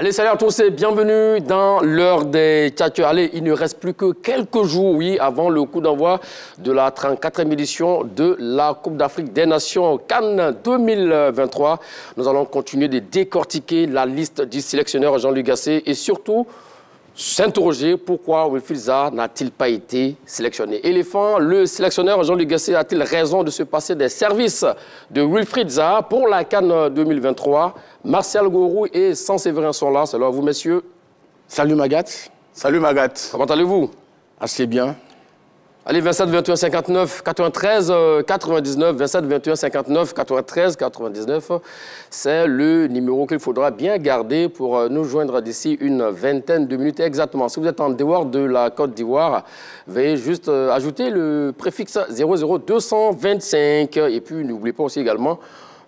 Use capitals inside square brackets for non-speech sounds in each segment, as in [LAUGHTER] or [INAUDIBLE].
Allez, salut à tous et bienvenue dans l'heure des tchatchers. Allez, il ne reste plus que quelques jours, oui, avant le coup d'envoi de la 34e édition de la Coupe d'Afrique des Nations Cannes 2023. Nous allons continuer de décortiquer la liste du sélectionneur Jean-Luc Gasset et surtout s'interroger pourquoi Wilfried Zaha n'a-t-il pas été sélectionné. Éléphant, le sélectionneur Jean-Luc Gasset a-t-il raison de se passer des services de Wilfried Zaha pour la Cannes 2023 Martial Gourou et Saint-Séverin sont là. Salut à vous, messieurs. Salut Magat. Salut Magat. Comment allez-vous? Assez bien. Allez, 27 21 59 93 99, 27 21 59 93 99. C'est le numéro qu'il faudra bien garder pour euh, nous joindre d'ici une vingtaine de minutes exactement. Si vous êtes en dehors de la Côte d'Ivoire, veuillez juste euh, ajouter le préfixe 00225. Et puis, n'oubliez pas aussi également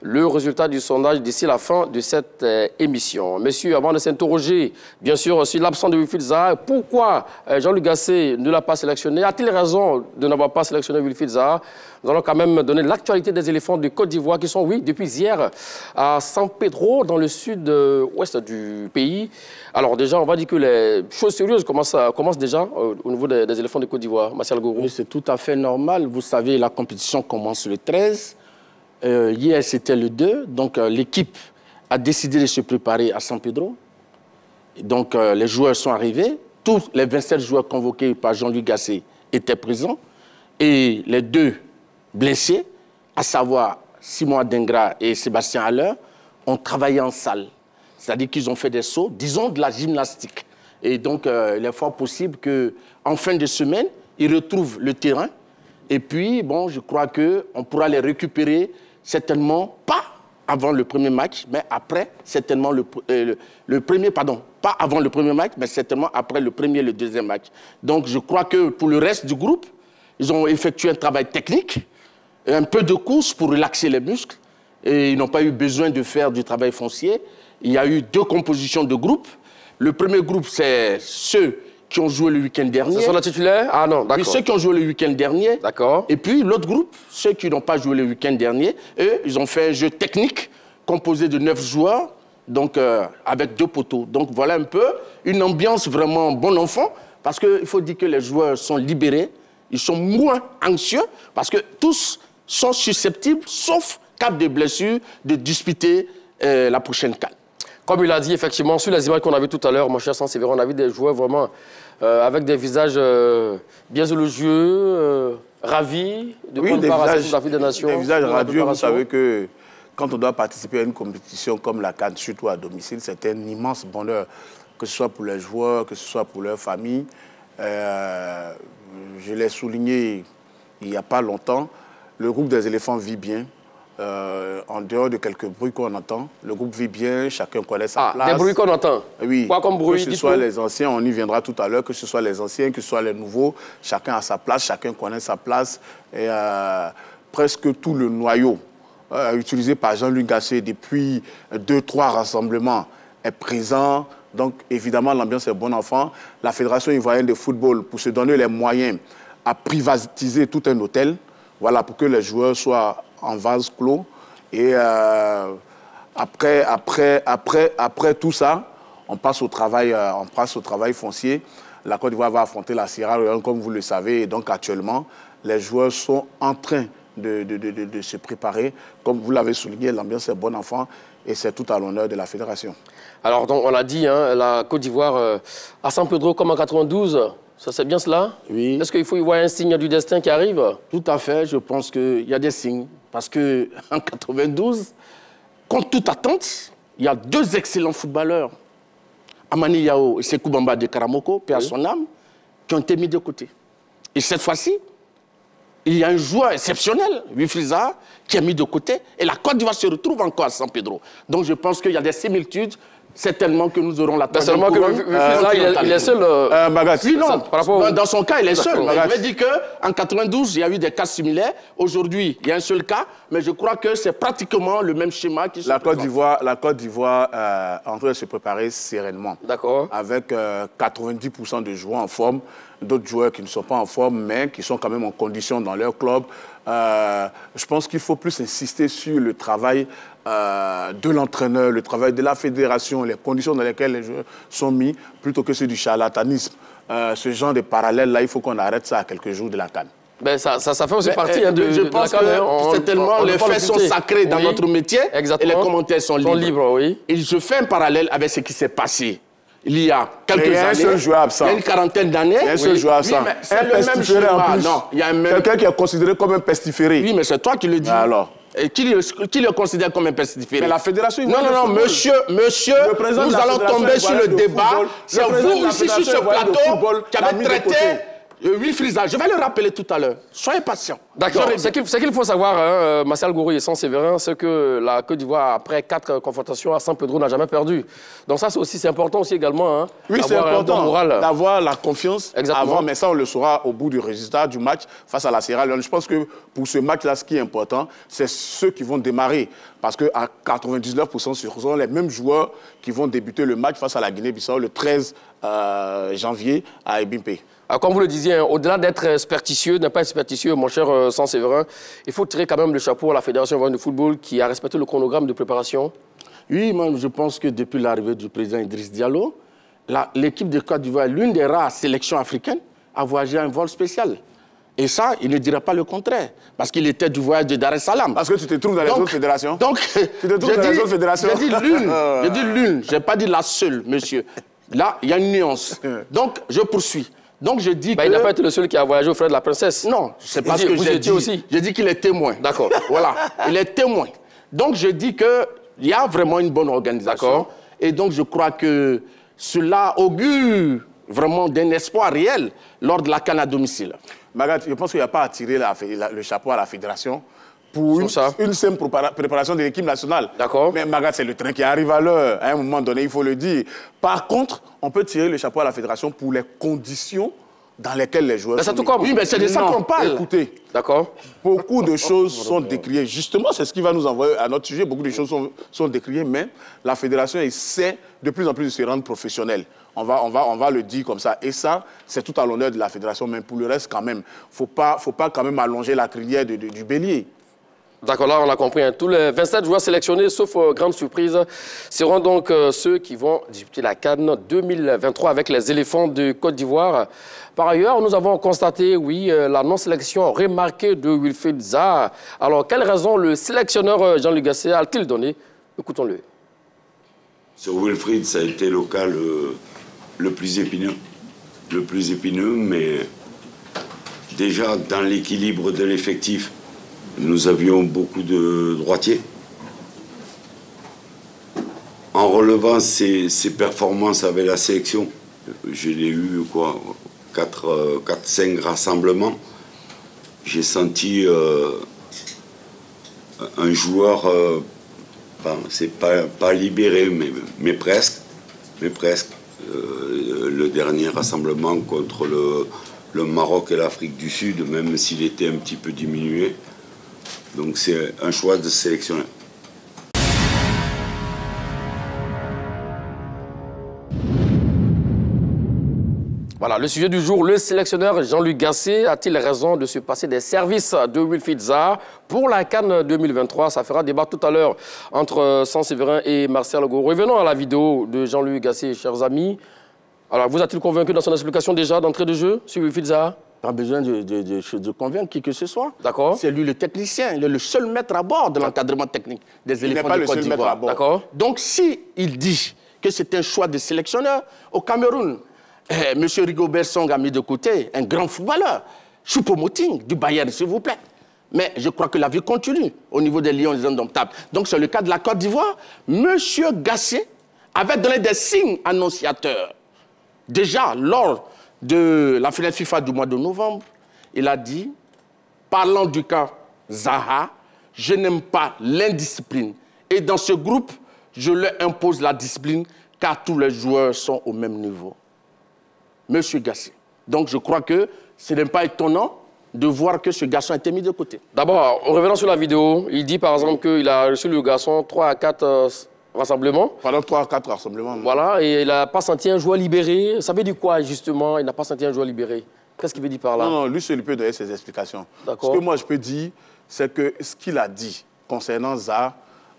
le résultat du sondage d'ici la fin de cette euh, émission. Messieurs, avant de s'interroger, bien sûr, sur l'absence de Wilfried Zaha, pourquoi euh, Jean-Luc Gasset ne l'a pas sélectionné? A-t-il raison de n'avoir pas sélectionné Wilfried Zaha? Nous allons quand même donner l'actualité des éléphants de Côte d'Ivoire qui sont, oui, depuis hier à San Pedro, dans le sud-ouest du pays. Alors déjà, on va dire que les choses sérieuses commencent, déjà euh, au niveau des, des, éléphants de Côte d'Ivoire. Martial Gourou. Oui, c'est tout à fait normal. Vous savez, la compétition commence le 13. Euh, hier, c'était le 2. Donc, euh, l'équipe a décidé de se préparer à San Pedro. Donc, euh, les joueurs sont arrivés. Tous les 27 joueurs convoqués par Jean-Luc Gasset étaient présents. Et les deux blessés, à savoir Simon Adengra et Sébastien Haller, ont travaillé en salle. C'est-à-dire qu'ils ont fait des sauts, disons de la gymnastique. Et donc, il est fort possible qu'en fin de semaine, ils retrouvent le terrain. Et puis, bon, je crois qu'on pourra les récupérer certainement pas avant le premier match, mais après, certainement le, euh, le, premier, pardon, pas avant le premier match, mais certainement après le premier et le deuxième match. Donc je crois que pour le reste du groupe, ils ont effectué un travail technique, un peu de course pour relaxer les muscles, et ils n'ont pas eu besoin de faire du travail foncier. Il y a eu deux compositions de groupes. Le premier groupe, c'est ceux qui ont joué le week-end dernier. Ce sont les titulaires Ah non, d'accord. Oui, ceux qui ont joué le week-end dernier. D'accord. Et puis l'autre groupe, ceux qui n'ont pas joué le week-end dernier, eux, ils ont fait un jeu technique composé de neuf joueurs, donc euh, avec deux poteaux. Donc voilà un peu une ambiance vraiment bon enfant, parce qu'il faut dire que les joueurs sont libérés, ils sont moins anxieux, parce que tous sont susceptibles, sauf cas de blessure, de disputer euh, la prochaine canne. Comme il a dit, effectivement, sur les images qu'on a vues tout à l'heure, mon cher Saint-Séverin, on a vu des joueurs vraiment euh, avec des visages euh, bien élogieux, euh, ravis de oui, des visages, des Nations. Des visages radieux, vous savez que quand on doit participer à une compétition comme la CAN, surtout à domicile, c'est un immense bonheur, que ce soit pour les joueurs, que ce soit pour leur famille. Euh, je l'ai souligné il n'y a pas longtemps, le groupe des éléphants vit bien. Euh, en dehors de quelques bruits qu'on entend, le groupe vit bien, chacun connaît sa ah, place. Des bruits qu'on entend Oui. Quoi comme bruit Que ce soit les anciens, on y viendra tout à l'heure, que ce soit les anciens, que ce soit les nouveaux, chacun a sa place, chacun connaît sa place. Et euh, presque tout le noyau euh, utilisé par Jean-Luc Gasset depuis deux, trois rassemblements est présent. Donc, évidemment, l'ambiance est bon enfant. La Fédération ivoirienne de football, pour se donner les moyens, a privatisé tout un hôtel, voilà, pour que les joueurs soient en vase clos. Et euh, après, après, après, après tout ça, on passe au travail, euh, on passe au travail foncier. La Côte d'Ivoire va affronter la Sierra Leone, comme vous le savez. Et donc, actuellement, les joueurs sont en train de, de, de, de se préparer. Comme vous l'avez souligné, l'ambiance est bon enfant et c'est tout à l'honneur de la fédération. Alors, donc, on l'a dit, hein, la Côte d'Ivoire, euh, à San Pedro comme en 92, ça c'est bien cela? Oui. Est-ce qu'il faut y voir un signe du destin qui arrive? Tout à fait, je pense qu'il y a des signes. Parce qu'en [LAUGHS] 92, contre toute attente, il y a deux excellents footballeurs, Amani Yao et Sekou Bamba de Karamoko, paix à son âme, qui ont été mis de côté. Et cette fois-ci, il y a un joueur exceptionnel, Wifriza, qui est mis de côté, et la Côte d'Ivoire se retrouve encore à San Pedro. Donc je pense qu'il y a des similitudes certainement que nous aurons la troisième Seulement que euh, il, est, il, est seul. Euh, euh, oui, non. Dans, dans, son cas, il est seul. Je veux dire qu'en 92, il y a eu des cas similaires. Aujourd'hui, il y a un seul cas. mais je crois que c'est pratiquement le même schéma qui se La Côte d'Ivoire, la Côte d'Ivoire euh, est en train de se préparer sereinement. D'accord. Avec euh, 90% de joueurs en forme, d'autres joueurs qui ne sont pas en forme, mais qui sont quand même en condition dans leur club. Euh, je pense qu'il faut plus insister sur le travail euh, de l'entraîneur, le travail de la fédération, les conditions dans lesquelles les joueurs sont mis, plutôt que c'est du charlatanisme. Euh, ce genre de parallèle-là, il faut qu'on arrête ça à quelques jours de la canne. Ben, ça, ça, ça fait aussi Mais, partie euh, hein, de, je de pense hein. Que c'est tellement on- on les faits sont sacrés dans Oui. notre métier Exactement. et les commentaires sont libres. Sont libres, oui. Et je fais un parallèle avec ce qui s'est passé il y a quelques il y a un années. seul joueur absent. Il y a une quarantaine d'années. Il y a un seul joueur absent. Oui, mais c'est un le même pestiféré en plus. Non, il y a même... Quelqu'un qui est considéré comme un pestiféré. Oui, mais c'est toi qui le dis. Alors? Et qui, le- qui le considère comme un pestiféré? Mais la fédération Non, non, non, monsieur, monsieur, nous allons tomber sur le débat. C'est vous ici sur ce plateau qui avez traité Wilfried Je vais le rappeler tout à l'heure. Soyez patient. D'accord. Ce qu'il faut savoir, hein, euh, Marcel Gourou et San Séverin, c'est que la Côte d'Ivoire, après quatre euh, confrontations à San Pedro, n'a jamais perdu. Donc ça, c'est aussi c'est important aussi également. Hein, Oui, c'est bon important d'avoir la confiance Exactement. avant, mais ça, on le saura au bout du résultat du match face à la Sierra Leone. Je pense que pour ce match-là, ce qui est important, c'est ceux qui vont démarrer. Parce qu'à 99%, ce sont les mêmes joueurs qui vont débuter le match face à la Guinée-Bissau le 13 euh, janvier à Ebimpe. Alors, comme vous le disiez, hein, au-delà d'être euh, superstitieux, ne pas être superstitieux, mon cher euh, San Séverin, il faut tirer quand même le chapeau à la Fédération ivoirienne de football qui a respecté le chronogramme de préparation. Oui, moi, je pense que depuis l'arrivée du président Idriss Diallo, l'équipe de Côte d'Ivoire est l'une des rares sélections africaines à voyager en vol spécial. Et ça, il ne dira pas le contraire, parce qu'il était du voyage de Dar es Salaam. Parce que tu te trouves dans les autres fédérations Donc, [LAUGHS] te trouves j'ai dans les dit- autres fédérations J'ai dit [LAUGHS] l'une, j'ai dit l'une, je n'ai pas dit la seule, monsieur. Là, il y a une nuance. [LAUGHS] Donc, je poursuis. Donc, je dis que... Il n'a pas été le seul qui a voyagé au frère de la princesse. Non, c'est pas dit- ce que j'ai dit. aussi. J'ai dit qu'il est témoin. D'accord. [LAUGHS] Voilà, il est témoin. Donc je dis qu'il y a vraiment une bonne organisation. D'accord. Et donc je crois que cela augure vraiment d'un espoir réel lors de la canne à domicile. Magat, je pense qu'il n'y a pas à tirer la- la- le chapeau à la fédération pour une, simple prépara- préparation de l'équipe nationale. D'accord. Mais Magat, c'est le train qui arrive à l'heure. À un moment donné, il faut le dire. Par contre, on peut tirer le chapeau à la fédération pour les conditions dans lesquelles les joueurs Mais ça sont tout comme. Oui, mais c'est de ça qu'on parle. Écoutez, D'accord. beaucoup de choses sont décriées. Justement, c'est ce qui va nous envoyer à notre sujet. Beaucoup de choses sont, sont décriées, mais la fédération essaie de plus en plus de se rendre professionnelle. On va, on, va, on va le dire comme ça. Et ça, c'est tout à l'honneur de la fédération, mais pour le reste, quand même, il ne faut pas, faut pas quand même allonger la crinière de- de- du bélier. D'accord, là, on l'a compris. hein. Tous les 27 joueurs sélectionnés, sauf euh, grande surprise, seront donc euh, ceux qui vont disputer la Cannes 2023 avec les éléphants de Côte d'Ivoire. Par ailleurs, nous avons constaté, oui, euh, la non-sélection remarquée de Wilfried Zaha. Alors, quelle raison le sélectionneur Jean-Luc Gasset a-t-il donné Écoutons-le. Sur Wilfried, ça a été le cas le plus épineux. Le plus épineux, mais déjà dans l'équilibre de l'effectif, nous avions beaucoup de droitiers. En relevant ses, performances avec la sélection, je l'ai eu quoi 4-5 rassemblements. J'ai senti euh, un joueur euh, c'est pas, pas libéré, mais, mais presque. Mais presque. Euh, le dernier rassemblement contre le Maroc et l'Afrique du Sud, même s'il était un petit peu diminué. Donc c'est un choix de sélectionneur. Voilà, le sujet du jour, le sélectionneur Jean-Luc Gasset a-t-il raison de se passer des services de Wilfried Zaha pour la Cannes 2023 Ça fera débat tout à l'heure entre Saint-Séverin et Marcel Gros. Revenons à la vidéo de Jean-Luc Gasset, chers amis. Alors, vous a-t-il convaincu dans son explication déjà d'entrée de jeu sur Wilfried Zaha Pas besoin de, de- de- de convaincre qui que ce soit. D'accord. C'est lui le technicien, il est le seul maître à bord de l'encadrement technique des éléphants pas de le Côte seul maître d'Ivoire. à bord. D'accord. Donc, si il dit que c'est un choix de sélectionneur, au Cameroun, eh, M. Rigobert Song a mis de côté un grand footballeur, Choupo-Moting, du Bayern, s'il vous plaît. Mais je crois que la vie continue au niveau des Lions Indomptables. Donc, c'est le cas de la Côte d'Ivoire. M. Gasset avait donné des signes annonciateurs. Déjà, lors de la finale FIFA du mois de novembre, il a dit parlant du cas Zaha, je n'aime pas l'indiscipline. Et dans ce groupe, je leur impose la discipline car tous les joueurs sont au même niveau. Monsieur Gasset. Donc je crois que ce n'est pas étonnant de voir que ce garçon a été mis de côté. D'abord, en revenant sur la vidéo, il dit par exemple qu'il a reçu le garçon 3 à 4 rassemblements. Pendant 3 à 4 rassemblements. Voilà, et il n'a pas senti un joueur libéré. Ça veut dire quoi, justement Il n'a pas senti un joueur libéré? Qu'est-ce qu'il veut dire par là? Non, non, lui, il peut donner ses explications. Ce que moi, je peux dire, c'est que ce qu'il a dit concernant Zah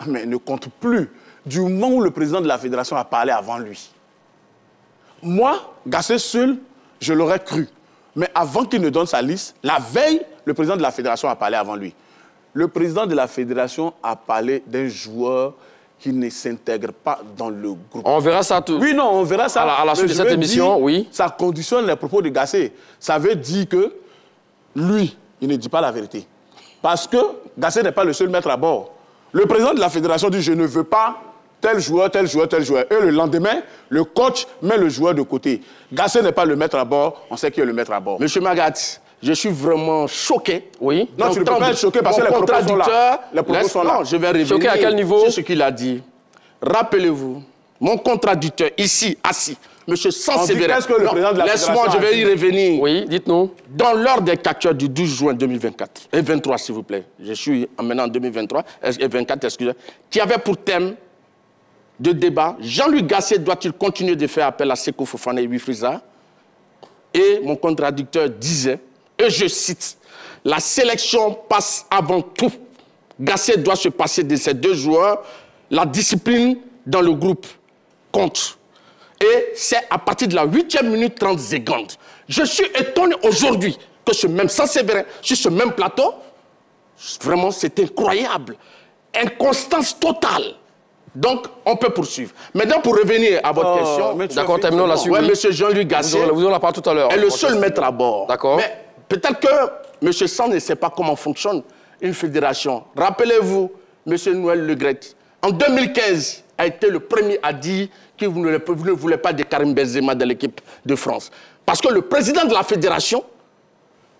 mais ne compte plus du moment où le président de la fédération a parlé avant lui. Moi, Gassé seul, je l'aurais cru. Mais avant qu'il ne donne sa liste, la veille, le président de la fédération a parlé avant lui. Le président de la fédération a parlé d'un joueur qui ne s'intègre pas dans le groupe. On verra ça tout. Oui, non, on verra ça. À la, suite de cette émission, oui. Ça conditionne les propos de Gassé. Ça veut dire que lui, il ne dit pas la vérité. Parce que Gassé n'est pas le seul maître à bord. Le président de la fédération dit Je ne veux pas tel joueur, tel joueur, tel joueur. Et le lendemain, le coach met le joueur de côté. Gassé n'est pas le maître à bord, on sait qui est le maître à bord. Monsieur Magat, je suis vraiment choqué. Oui. Non, tu ne peux pas être choqué parce que les propos sont là. Les propos sont là. Non, je vais revenir choqué à quel niveau? C'est ce qu'il a dit. Rappelez-vous, mon contradicteur ici, assis, Monsieur Sansévérin. Qu'est-ce que le président de la Laisse-moi, je vais y revenir. Oui, dites-nous. Dans l'ordre des captures du 12 juin 2024, et 23 s'il vous plaît, je suis maintenant en 2023, et 24, excusez, qui avait pour thème de débat, Jean-Luc Gasset doit-il continuer de faire appel à Seko Fofana et Wifriza? Et mon contradicteur disait, et je cite, la sélection passe avant tout. Gasset doit se passer de ces deux joueurs. La discipline dans le groupe compte. Et c'est à partir de la 8e minute 30 secondes. Je suis étonné aujourd'hui que ce même Saint-Séverin, sur ce même plateau, vraiment c'est incroyable. Inconstance totale. Donc, on peut poursuivre. Maintenant, pour revenir à votre Oh, question. D'accord, terminons comment là-dessus. Oui, monsieur Jean-Luc Gasset Vous la parole tout à l'heure. est le seul maître à bord. D'accord. Mais peut-être que M. Sand ne sait pas comment fonctionne une fédération. Rappelez-vous, M. Noël Le Gret, en 2015, a été le premier à dire vous ne, ne voulez pas de Karim Benzema dans l'équipe de France. Parce que le président de la fédération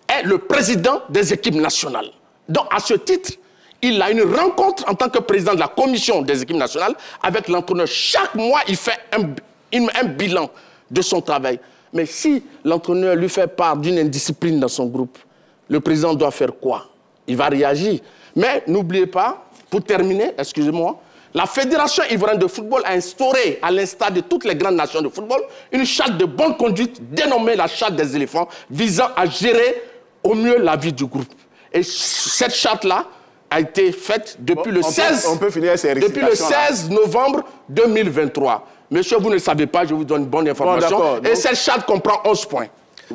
est le président des équipes nationales. Donc, à ce titre, il a une rencontre en tant que président de la commission des équipes nationales avec l'entraîneur. Chaque mois, il fait un bilan de son travail. Mais si l'entraîneur lui fait part d'une indiscipline dans son groupe, le président doit faire quoi? Il va réagir. Mais n'oubliez pas, pour terminer, excusez-moi, la Fédération ivoirienne de football a instauré, à l'instar de toutes les grandes nations de football, une charte de bonne conduite dénommée la charte des éléphants, visant à gérer au mieux la vie du groupe. Et cette charte-là a été faite depuis le on peut- 16, on peut finir ces depuis le recitations, là. 16 novembre 2023. Monsieur, vous ne savez pas, je vous donne une bonne information. d'accord, Et donc- cette charte comprend 11 points.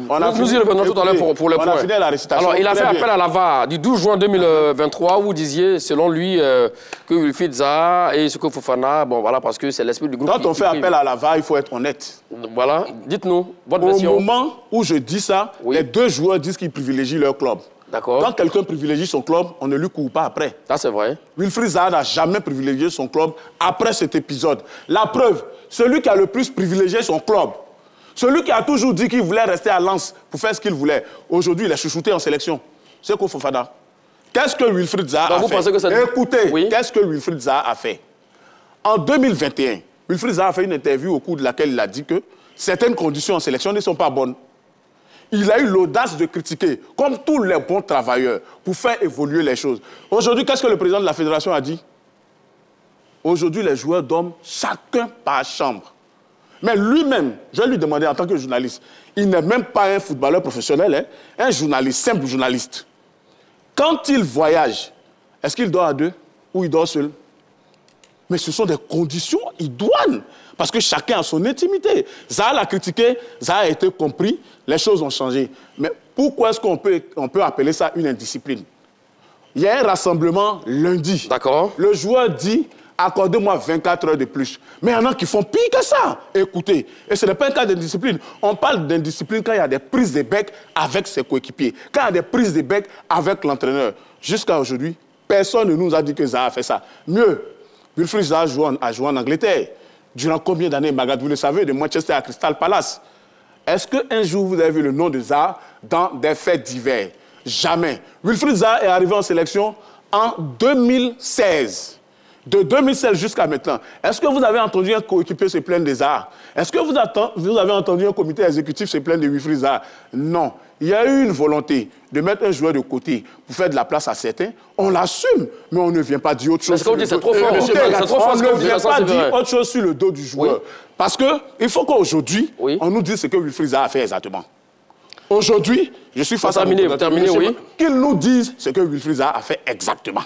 On a Nous y revenons tout à l'heure pour, pour les on points. a fini la récitation. Alors, il a fait appel à la VAR du 12 juin 2023 où vous disiez, selon lui, euh, que Wilfried Zaha et Seko Fofana, bon voilà, parce que c'est l'esprit du groupe. Quand qui- on fait appel à la VAR, il faut être honnête. Voilà, dites-nous, votre Au version. moment où je dis ça, Oui. les deux joueurs disent qu'ils privilégient leur club. D'accord. Quand quelqu'un privilégie son club, on ne lui court pas après. Ça, c'est vrai. Wilfried Zaha n'a jamais privilégié son club après cet épisode. La preuve, celui qui a le plus privilégié son club, celui qui a toujours dit qu'il voulait rester à Lens pour faire ce qu'il voulait, aujourd'hui il est chouchouté en sélection. C'est quoi Fofana? Qu'est-ce que Wilfried Zaha Donc, a vous fait? pensez que ça- Écoutez, Oui. qu'est-ce que Wilfried Zaha a fait? En 2021, Wilfried Zaha a fait une interview au cours de laquelle il a dit que certaines conditions en sélection ne sont pas bonnes. Il a eu l'audace de critiquer, comme tous les bons travailleurs, pour faire évoluer les choses. Aujourd'hui, qu'est-ce que le président de la fédération a dit? Aujourd'hui, les joueurs dorment chacun par chambre. Mais lui-même, je vais lui demander en tant que journaliste, il n'est même pas un footballeur professionnel, hein, un journaliste, simple journaliste. Quand il voyage, est-ce qu'il dort à deux ou il dort seul? Mais ce sont des conditions idoines. Parce que chacun a son intimité. Zaha l'a critiqué, Zaha a été compris, les choses ont changé. Mais pourquoi est-ce qu'on peut, on peut appeler ça une indiscipline? Il y a un rassemblement lundi. D'accord. Le joueur dit accordez-moi 24 heures de plus. Mais il y en a qui font pire que ça. Écoutez, et ce n'est pas un cas d'indiscipline. On parle d'indiscipline quand il y a des prises de bec avec ses coéquipiers, quand il y a des prises de bec avec l'entraîneur. Jusqu'à aujourd'hui, personne ne nous a dit que Zaha a fait ça. Mieux, Wilfried Zaha a joué en, a joué en Angleterre. Durant combien d'années, Magad, vous le savez, de Manchester à Crystal Palace? Est-ce qu'un jour vous avez vu le nom de Zaha dans des faits divers? Jamais. Wilfried Zaha est arrivé en sélection en 2016. De 2016 jusqu'à maintenant, est-ce que vous avez entendu un coéquipier se plaindre de Zaha? Est-ce que vous, vous avez entendu un comité exécutif se plaindre de Wilfried Zaha? Non. Il y a eu une volonté de mettre un joueur de côté pour faire de la place à certains, on l'assume, mais on ne vient pas dire autre chose. Sur le dit, c'est dos- trop fort. monsieur trop fort On ne vient pas dire autre chose sur le dos du joueur. Oui. Parce qu'il faut qu'aujourd'hui, Oui. on nous dise ce que Wilfried a fait exactement. Aujourd'hui, je suis face à terminer, terminez, Monsieur oui. Ma- Qu'il nous dise ce que Wilfried a fait exactement.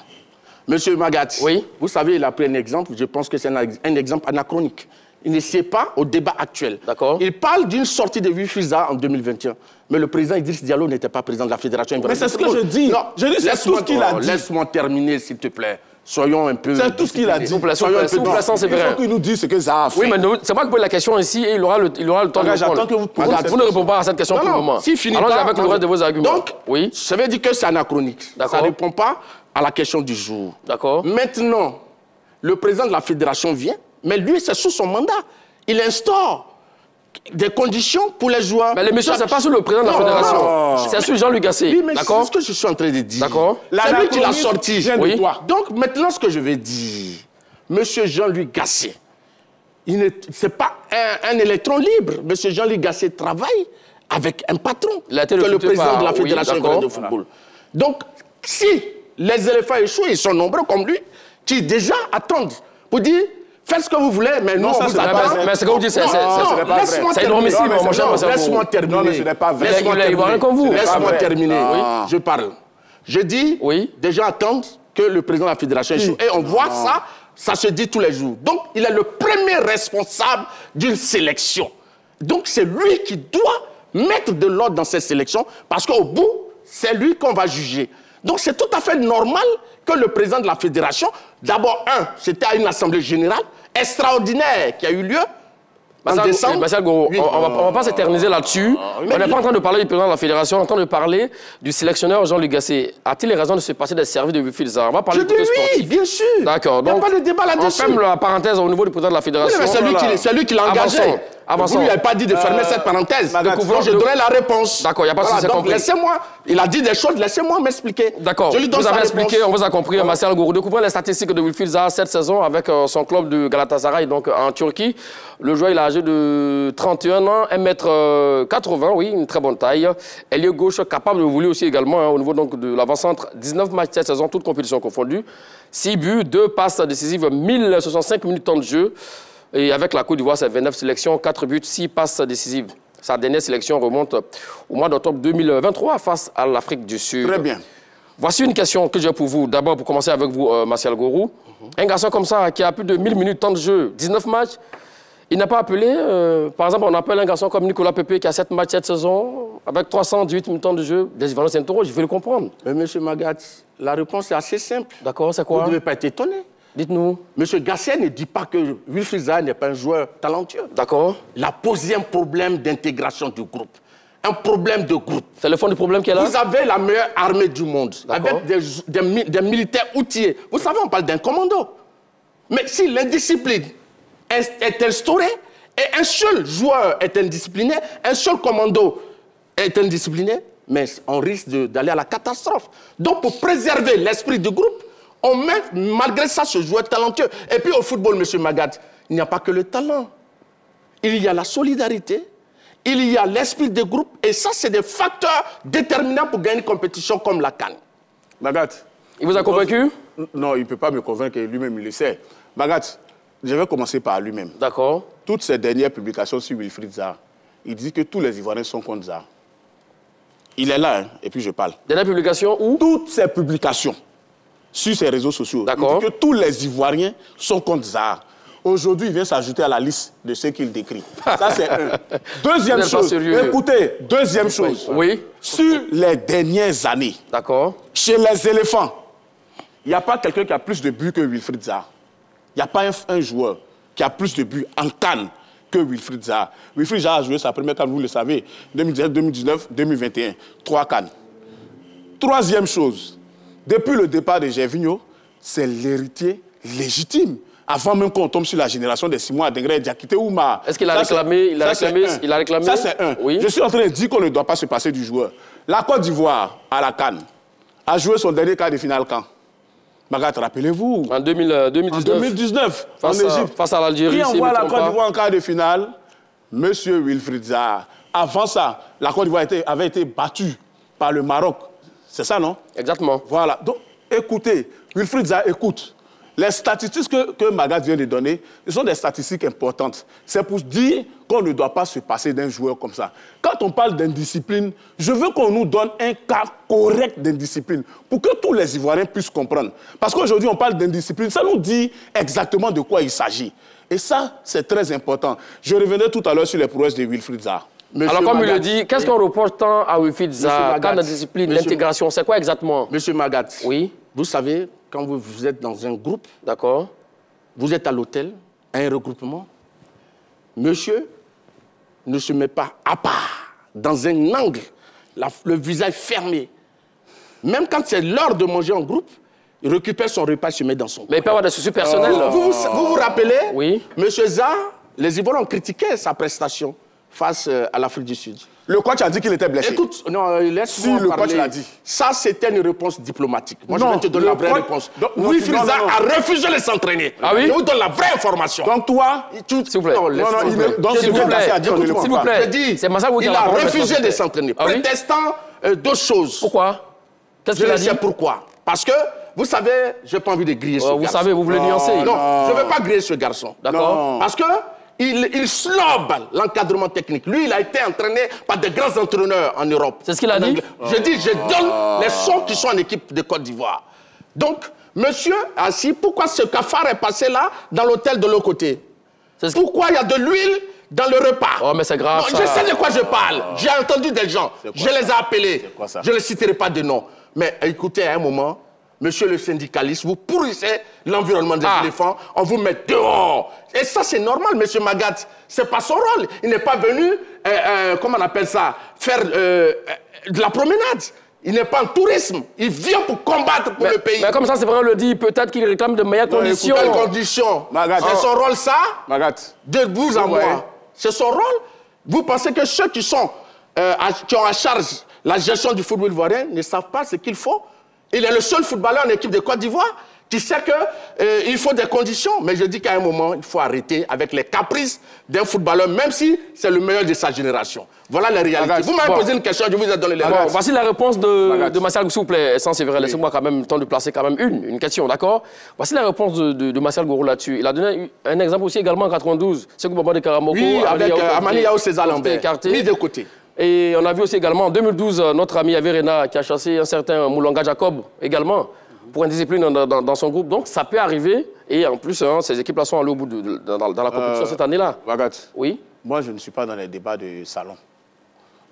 Monsieur Magat, Oui. vous savez, il a pris un exemple, je pense que c'est un, un exemple anachronique. Il ne sied pas au débat actuel. D'accord. Il parle d'une sortie de Wifiza en 2021. Mais le président Idriss Diallo n'était pas président de la Fédération Mais c'est ce que je dis. Non, Je dis, c'est laisse-moi- tout ce qu'il a oh, dit. Laisse-moi terminer, s'il te plaît. Soyons un peu. C'est tout ce qu'il a dit. Soyons un peu plaît, sans Il faut qu'il nous dise ce que Zaha a fait. Oui, mais c'est moi qui pose la question ici et il aura le, il aura le temps de répondre. j'attends que vous posiez vous ne répondez pas à cette question Non, pour le non, moment. s'il finit Allons pas, avec le reste de vos arguments. Donc, oui, ça veut dire que c'est anachronique. Ça D'accord. ne répond pas à la question du jour. d'accord. Maintenant, le président de la fédération vient, mais lui, c'est sous son mandat. Il instaure des conditions pour les joueurs. Mais l'émission, c'est pas sur le président de la fédération. C'est sur Jean-Luc Gasset. Oui, mais c'est ce que je suis en train de dire. D'accord. C'est lui qui l'a sorti. Oui. toi. Donc maintenant, ce que je vais dire, Monsieur Jean-Luc Gasset, il n'est c'est pas un, un électron libre. Monsieur Jean-Luc Gasset travaille avec un patron, que le président par- de la Fédération de football. Donc, si les éléphants échouent, ils sont nombreux comme lui, qui déjà attendent pour dire faites ce que vous voulez, mais nous, ça, on c'est vous attend. Mais ce que vous dites, c'est- Non, non, pas vrai. laisse-moi C'est terminer. Non, mais non, Laisse-moi terminer. Non, ce n'est pas vrai. Laisse-moi terminer. Laisse-moi terminer. Ah. Je parle. Je dis, Oui. des gens attendent que le président de la fédération échoue. Et on voit ça, ça se dit tous les jours. Donc, il est le premier responsable d'une sélection. Donc, c'est lui qui doit mettre de l'ordre dans cette sélection parce qu'au bout, c'est lui qu'on va juger. Donc, c'est tout à fait normal que le président de la fédération, d'abord, un, c'était à une assemblée générale extraordinaire qui a eu lieu en décembre. Oui. on, on va, pas s'éterniser là-dessus. on n'est pas en train de parler du président de la fédération, on est en train de parler du sélectionneur Jean-Luc Gasset. A-t-il les raisons de se passer des services de Wilfried Zaha? On va parler Je du dis côté oui, sportif. bien sûr. D'accord. Il n'y a donc, pas de débat On là-dessus. ferme la parenthèse au niveau du président de la Oui, fédération. c'est lui qui l'a engagé. Avançons. Avançons. Vous lui n'avez pas dit de fermer cette parenthèse. Magat, Donc, je donnais la réponse. D'accord, il y a pas de souci, c'est donc compris. laissez-moi. Il a dit des choses, laissez-moi m'expliquer. D'accord. Je lui donne Vous avez réponse. expliqué, on vous a compris, Marcel Gourou. Découvrons les statistiques de Wilfried Zaha cette saison avec euh, son club de Galatasaray, donc en Turquie. Le joueur, il a âgé de 31 ans, 1m80, oui, une très bonne taille. Ailier gauche, capable de voler aussi également hein, au niveau donc, de l'avant-centre. 19 matchs cette saison, toutes compétitions confondues. 6 buts, 2 passes décisives, 1065 minutes de temps de jeu. Et avec la Côte d'Ivoire, c'est 29 sélections, 4 buts, 6 passes décisives. Sa dernière sélection remonte au mois d'octobre 2023 face à l'Afrique du Sud. Très bien. Voici une question que j'ai pour vous. D'abord, pour commencer avec vous, euh, Martial Gourou. Un garçon comme ça, qui a plus de 1000 minutes de temps de jeu, 19 matchs, il n'a pas appelé. euh, par exemple, on appelle un garçon comme Nicolas Pepe qui a 7 matchs cette saison, avec 318 minutes de temps de jeu. Des s'interrogent, je vais le comprendre. Mais monsieur Magat, la réponse est assez simple. D'accord, c'est Vous quoi ne devez pas être étonné. Dites-nous. Monsieur Gasset ne dit pas que Wilfried Zaha n'est pas un joueur talentueux. D'accord. Il a posé un problème d'intégration du groupe. Un problème de groupe. C'est le fond du problème qui est là? Vous avez la meilleure armée du monde, avec des, des mi- des militaires outillés. Vous savez, on parle d'un commando. Mais si l'indiscipline est, est instaurée et un seul joueur est indiscipliné, un seul commando est indiscipliné, mais on risque d'aller à la catastrophe. Donc, pour préserver l'esprit du groupe, on met malgré ça ce joueur talentueux. Et puis au football, monsieur Magat, il n'y a pas que le talent. Il y a la solidarité, il y a l'esprit de groupe, et ça, c'est des facteurs déterminants pour gagner une compétition comme la Cannes. Magat. Il vous a convaincu? Non, il ne peut pas me convaincre, lui-même il le sait. Magat, je vais commencer par lui-même. D'accord. Toutes ces dernières publications sur Wilfried Zaha, il dit que tous les Ivoiriens sont contre Zaha. Il est là, hein, et puis je parle. Dernière publication où? Toutes ces publications sur ses réseaux sociaux, D'accord. que tous les Ivoiriens sont contre Zaha. Aujourd'hui, il vient s'ajouter à la liste de ceux qu'il décrit. Ça, c'est un. [LAUGHS] Deuxième chose, écoutez, deuxième chose. Oui. Sur les dernières années, D'accord. chez les éléphants, il n'y a pas quelqu'un qui a plus de buts que Wilfried Zaha. Il n'y a pas un, un joueur qui a plus de buts en Cannes que Wilfried Zaha. Wilfried Zaha a joué sa première Cannes, vous le savez, 2017, 2019, 2021. Trois Cannes. Troisième chose, depuis le départ de Gervinho, c'est l'héritier légitime. Avant même qu'on tombe sur la génération des Simon Adengre et Diakité Ouma. Est-ce qu'il a réclamé- il a ça, c'est réclamé- un. il a réclamé? Ça, c'est un. Oui. Je suis en train de dire qu'on ne doit pas se passer du joueur. La Côte d'Ivoire, à la Cannes, a joué son dernier quart de finale quand? Magat, rappelez-vous? En 2000, euh, En 2019. 2019, Face en à- Égypte. face à l'Algérie, Qui envoie la Côte d'Ivoire en quart de finale? Monsieur Wilfried Zaha. Avant ça, la Côte d'Ivoire avait été battue par le Maroc. C'est ça, non? Exactement. Voilà. Donc, écoutez, Wilfried Zaha, écoute. Les statistiques que, que Magat vient de donner, ce sont des statistiques importantes. C'est pour dire qu'on ne doit pas se passer d'un joueur comme ça. Quand on parle d'indiscipline, je veux qu'on nous donne un cas correct d'indiscipline pour que tous les Ivoiriens puissent comprendre. Parce qu'aujourd'hui, on parle d'indiscipline, ça nous dit exactement de quoi il s'agit. Et ça, c'est très important. Je revenais tout à l'heure sur les prouesses de Wilfried Zaha. Monsieur Alors, comme il le dit, qu'est-ce qu'on reproche tant à Magat. Quand la discipline, l'intégration, c'est quoi exactement? Monsieur Magat, Oui, vous savez, quand vous, vous êtes dans un groupe, d'accord. vous êtes à l'hôtel, à un regroupement, monsieur ne se met pas à part, dans un angle, la- le visage fermé. Même quand c'est l'heure de manger en groupe, il récupère son repas et se met dans son Mais il peut avoir des soucis personnels. Vous vous, vous vous rappelez? Oui. Monsieur Zaha, les Ivoiriens ont critiqué sa prestation face euh, à l'Afrique du Sud. Le coach a dit qu'il était blessé. Écoute, non, euh, laisse-moi Si, le parler. coach l'a dit. Ça, c'était une réponse diplomatique. Moi, je Non, vais te donner le la vraie coach- réponse. Donc, non, Wilfried non, non, non. a refusé de s'entraîner. Ah oui? Je vous donne la vraie information. Donc toi, Tu- S'il vous plaît. Non, Non, non, il est- donc S'il ce vous plaît, ne S'il vous plaît. Je dis, C'est il a refusé de s'entraîner, Ah oui? Protestant euh, d'autres choses. Pourquoi? Qu'est-ce Je qu'il a ne sais pourquoi. Parce que, vous savez, je n'ai pas envie de griller ce Euh, Vous garçon. savez, vous voulez nuancer. Non, je ne veux pas griller ce garçon. D'accord. Non. Parce que il, il slobe l'encadrement technique. Lui, il a été entraîné par de grands entraîneurs en Europe. C'est ce qu'il a dit. Je dis, je donne les sons qui sont en équipe de Côte d'Ivoire. Donc, monsieur assis, pourquoi ce cafard est passé là, dans l'hôtel de l'autre côté? Ce- Pourquoi il y a de l'huile dans le repas? Oh, mais c'est grave, Non, ça. Je sais de quoi je parle. J'ai entendu des gens. quoi Je les ai appelés. quoi ça? Je ne citerai pas de nom. Mais écoutez, à un moment, monsieur le syndicaliste, vous pourrissez l'environnement des Ah. éléphants, on vous met dehors. Et ça, c'est normal, monsieur Magat. C'est pas son rôle. Il n'est pas venu, euh, euh, comment on appelle ça, faire euh, de la promenade. Il n'est pas en tourisme. Il vient pour combattre pour Mais, le pays. mais comme ça, c'est vrai, on le dit, peut-être qu'il réclame de meilleures conditions. Conditions Magat. C'est son rôle, ça Magat, de vous à moi. C'est son rôle. Vous pensez que ceux qui, sont, à- qui ont en charge la gestion du football ivoirien ne savent pas ce qu'il faut Il est le seul footballeur en équipe de Côte d'Ivoire qui sait qu'il faut des conditions. Mais je dis qu'à un moment, il faut arrêter avec les caprices d'un footballeur, même si c'est le meilleur de sa génération. Voilà la réalité. Vous m'avez bon. posé une question, je vous ai donné les Bon, réponses. voici la réponse de, Magat. de Martial, s'il vous plaît, sans c'est vrai. Laissez-moi quand même le temps de placer quand même une, une question, d'accord? Voici la réponse de, de, de Martial Gourou là-dessus. Il a donné un exemple aussi également en 92. C'est que de Karamoko. Oui, avec euh, Amani Yao César Lambert. Mis de côté. Et on a vu aussi également en 2012 euh, notre ami Averena qui a chassé un certain Moulanga Jacob également pour indiscipline dans, dans- dans son groupe. Donc ça peut arriver. Et en plus, hein, ces équipes-là sont allées au bout de, de- dans, dans la compétition Euh, cette année-là. Magat, Oui. moi je ne suis pas dans les débats de salon.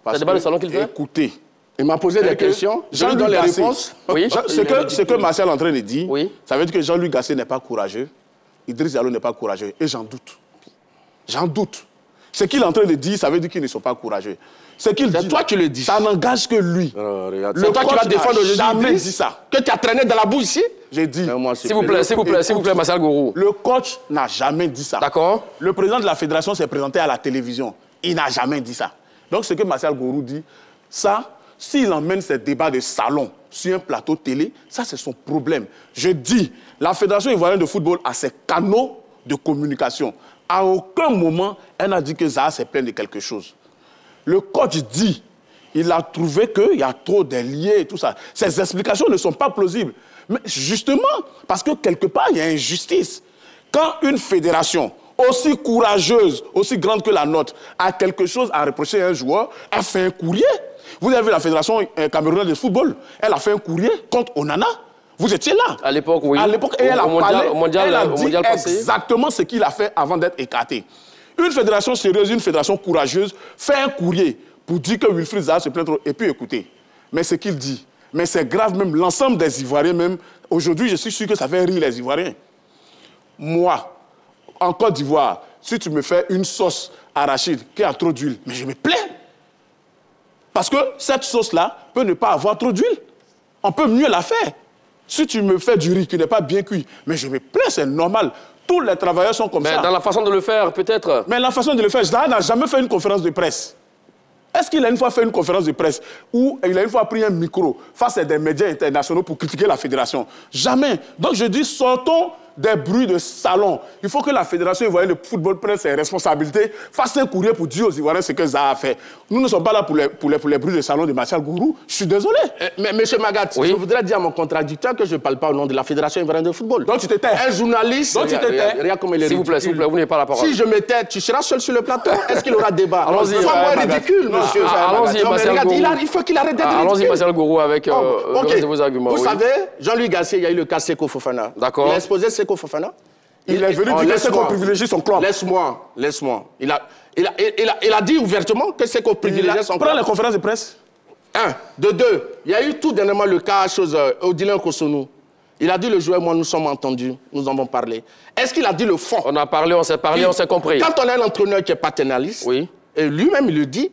Parce C'est le débat que, de salon qu'il fait Écoutez, Il m'a posé des que questions. Je lui donne les réponses. Oui. Ce, que, ce que Marcel est en train de dire, Oui. ça veut dire que Jean-Luc Gasset n'est pas courageux, Idriss Diallo n'est pas courageux, et j'en doute. J'en doute. Ce qu'il est en train de dire, ça veut dire qu'ils ne sont pas courageux. Ce qu'il C'est dit, toi qui le dis. Ça n'engage que lui. C'est Le toi qui vas défendre aujourd'hui. dit ça. Que tu as traîné dans la boue ici? J'ai dit, S'il vous plaît, s'il vous plaît, s'il vous plaît, Martial Gourou. le coach n'a jamais dit ça. D'accord Le président de la fédération s'est présenté à la télévision. Il n'a jamais dit ça. Donc, ce que Martial Gourou dit, ça, s'il emmène ces débats de salon sur un plateau télé, ça, c'est son problème. Je dis, la Fédération ivoirienne de football a ses canaux de communication. À aucun moment, elle n'a dit que Zaha s'est plaint de quelque chose. Le coach dit, il a trouvé qu'il y a trop de liens et tout ça. Ces explications ne sont pas plausibles. Mais justement, parce que quelque part, il y a injustice. Quand une fédération aussi courageuse, aussi grande que la nôtre, a quelque chose à reprocher à un joueur, elle fait un courrier. Vous avez vu la fédération euh, camerounaise de football, elle a fait un courrier contre Onana. Vous étiez là. À l'époque, oui. À l'époque, et Au- elle a au mondial- parlé, au mondial- elle a dit mondial exactement ce qu'il a fait avant d'être écarté. Une fédération sérieuse, une fédération courageuse fait un courrier pour dire que Wilfried Zaha se plaint trop. Et puis écoutez, mais ce qu'il dit, mais c'est grave même, l'ensemble des Ivoiriens même, aujourd'hui je suis sûr que ça fait rire les Ivoiriens. Moi, en Côte d'Ivoire, si tu me fais une sauce arachide qui a trop d'huile, mais je me plains. Parce que cette sauce-là peut ne pas avoir trop d'huile. On peut mieux la faire. Si tu me fais du riz qui n'est pas bien cuit, mais je me plains, c'est normal. Tous les travailleurs sont comme Mais ça. dans la façon de le faire, peut-être. Mais la façon de le faire, Zaha n'a jamais fait une conférence de presse. Est-ce qu'il a une fois fait une conférence de presse où il a une fois pris un micro face à des médias internationaux pour critiquer la fédération? Jamais. Donc je dis, sortons des bruits de salon. Il faut que la Fédération ivoirienne de football prenne ses responsabilités, fasse un courrier pour dire aux Ivoiriens ce que Zaha a fait. Nous ne sommes pas là pour les, pour les, pour les bruits de salon de Martial Gourou. Je suis désolé. Eh, Mais, monsieur Magat, Oui. je voudrais dire à mon contradicteur que je ne parle pas au nom de la Fédération ivoirienne de football. Donc tu te tais. un journaliste. Donc, tu te tais. regarde comme il est S'il vous plaît, s'il vous plaît, vous n'avez pas la parole. Si je me tais, tu seras seul sur le plateau. Est-ce qu'il aura débat? Allons-y, Sois euh, ridicule, Non, monsieur. ah, allons-y, Martial Gourou. il faut qu'il arrête d'être Ah, Allons-y, ridicule. Marcel Gourou, avec euh, Oh, vos arguments. Vous savez, Jean-Louis Gassier, il y a eu le cas Seko Fofana. D'accord. Il a exposé Seko Fofana. Il est venu Oh, dire que. Seko privilégie son club. Laisse-moi, laisse-moi. Il a, il, a, il, a, il a dit ouvertement que Seko privilégiait son Prends club. les conférences de presse. Un. De deux, il y a eu tout dernièrement le cas chose euh, Odilon Kosonou. Il a dit le joueur, moi, nous sommes entendus, nous en avons parlé. Est-ce qu'il a dit le fond? On a parlé, on s'est parlé, on s'est compris. Quand on a un entraîneur qui est paternaliste, Oui. et lui-même il le dit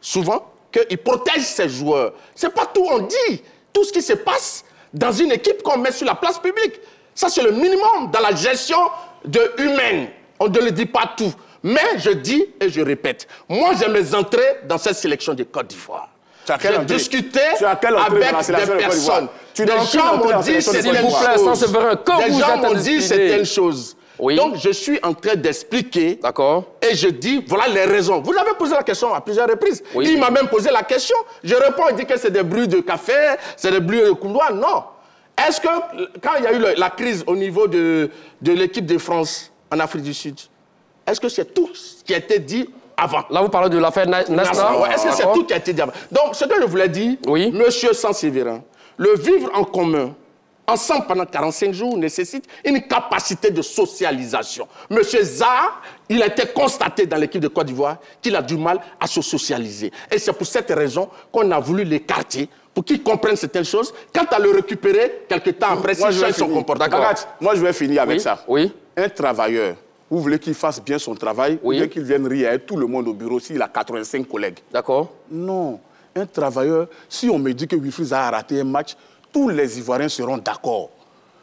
souvent, qu'il protège ses joueurs. C'est pas tout on dit. Tout ce qui se passe dans une équipe qu'on met sur la place publique. Ça, c'est le minimum dans la gestion de humaine. On ne le dit pas tout. Mais je dis et je répète, moi j'ai mes entrées dans cette sélection de Côte d'Ivoire. J'ai discuté avec des personnes. Des gens m'ont dit certaines choses. Des gens êtes m'ont dit indiscipliné. certaines choses. Oui. Donc je suis en train d'expliquer D'accord. et je dis, voilà les raisons. Vous avez posé la question à plusieurs reprises. Oui. Il m'a même posé la question. Je réponds, il dit que c'est des bruits de café, c'est des bruits de couloir. Non. Est-ce que, quand il y a eu le- la crise au niveau de, de l'équipe de France en Afrique du Sud, est-ce que c'est tout ce qui a été dit avant? Là, vous parlez de l'affaire Na- Nasra. Ouais, Est-ce que c'est tout qui a été dit avant? Donc, ce que je voulais dire, Oui. monsieur Sansévérin, le vivre en commun, ensemble pendant 45 jours, nécessite une capacité de socialisation. Monsieur Zah, il a été constaté dans l'équipe de Côte d'Ivoire qu'il a du mal à se socialiser. Et c'est pour cette raison qu'on a voulu l'écarter pour qu'il comprenne certaines choses. Quant à le récupérer, quelque temps après, Moi, s'il je vais change son comportement. Moi, je vais finir avec Oui. ça. Oui. Un travailleur, vous voulez qu'il fasse bien son travail, Oui. ou bien qu'il vienne rire tout le monde au bureau s'il a 85 collègues. D'accord. Non. Un travailleur, si on me dit que Wilfried a raté un match, tous les Ivoiriens seront d'accord.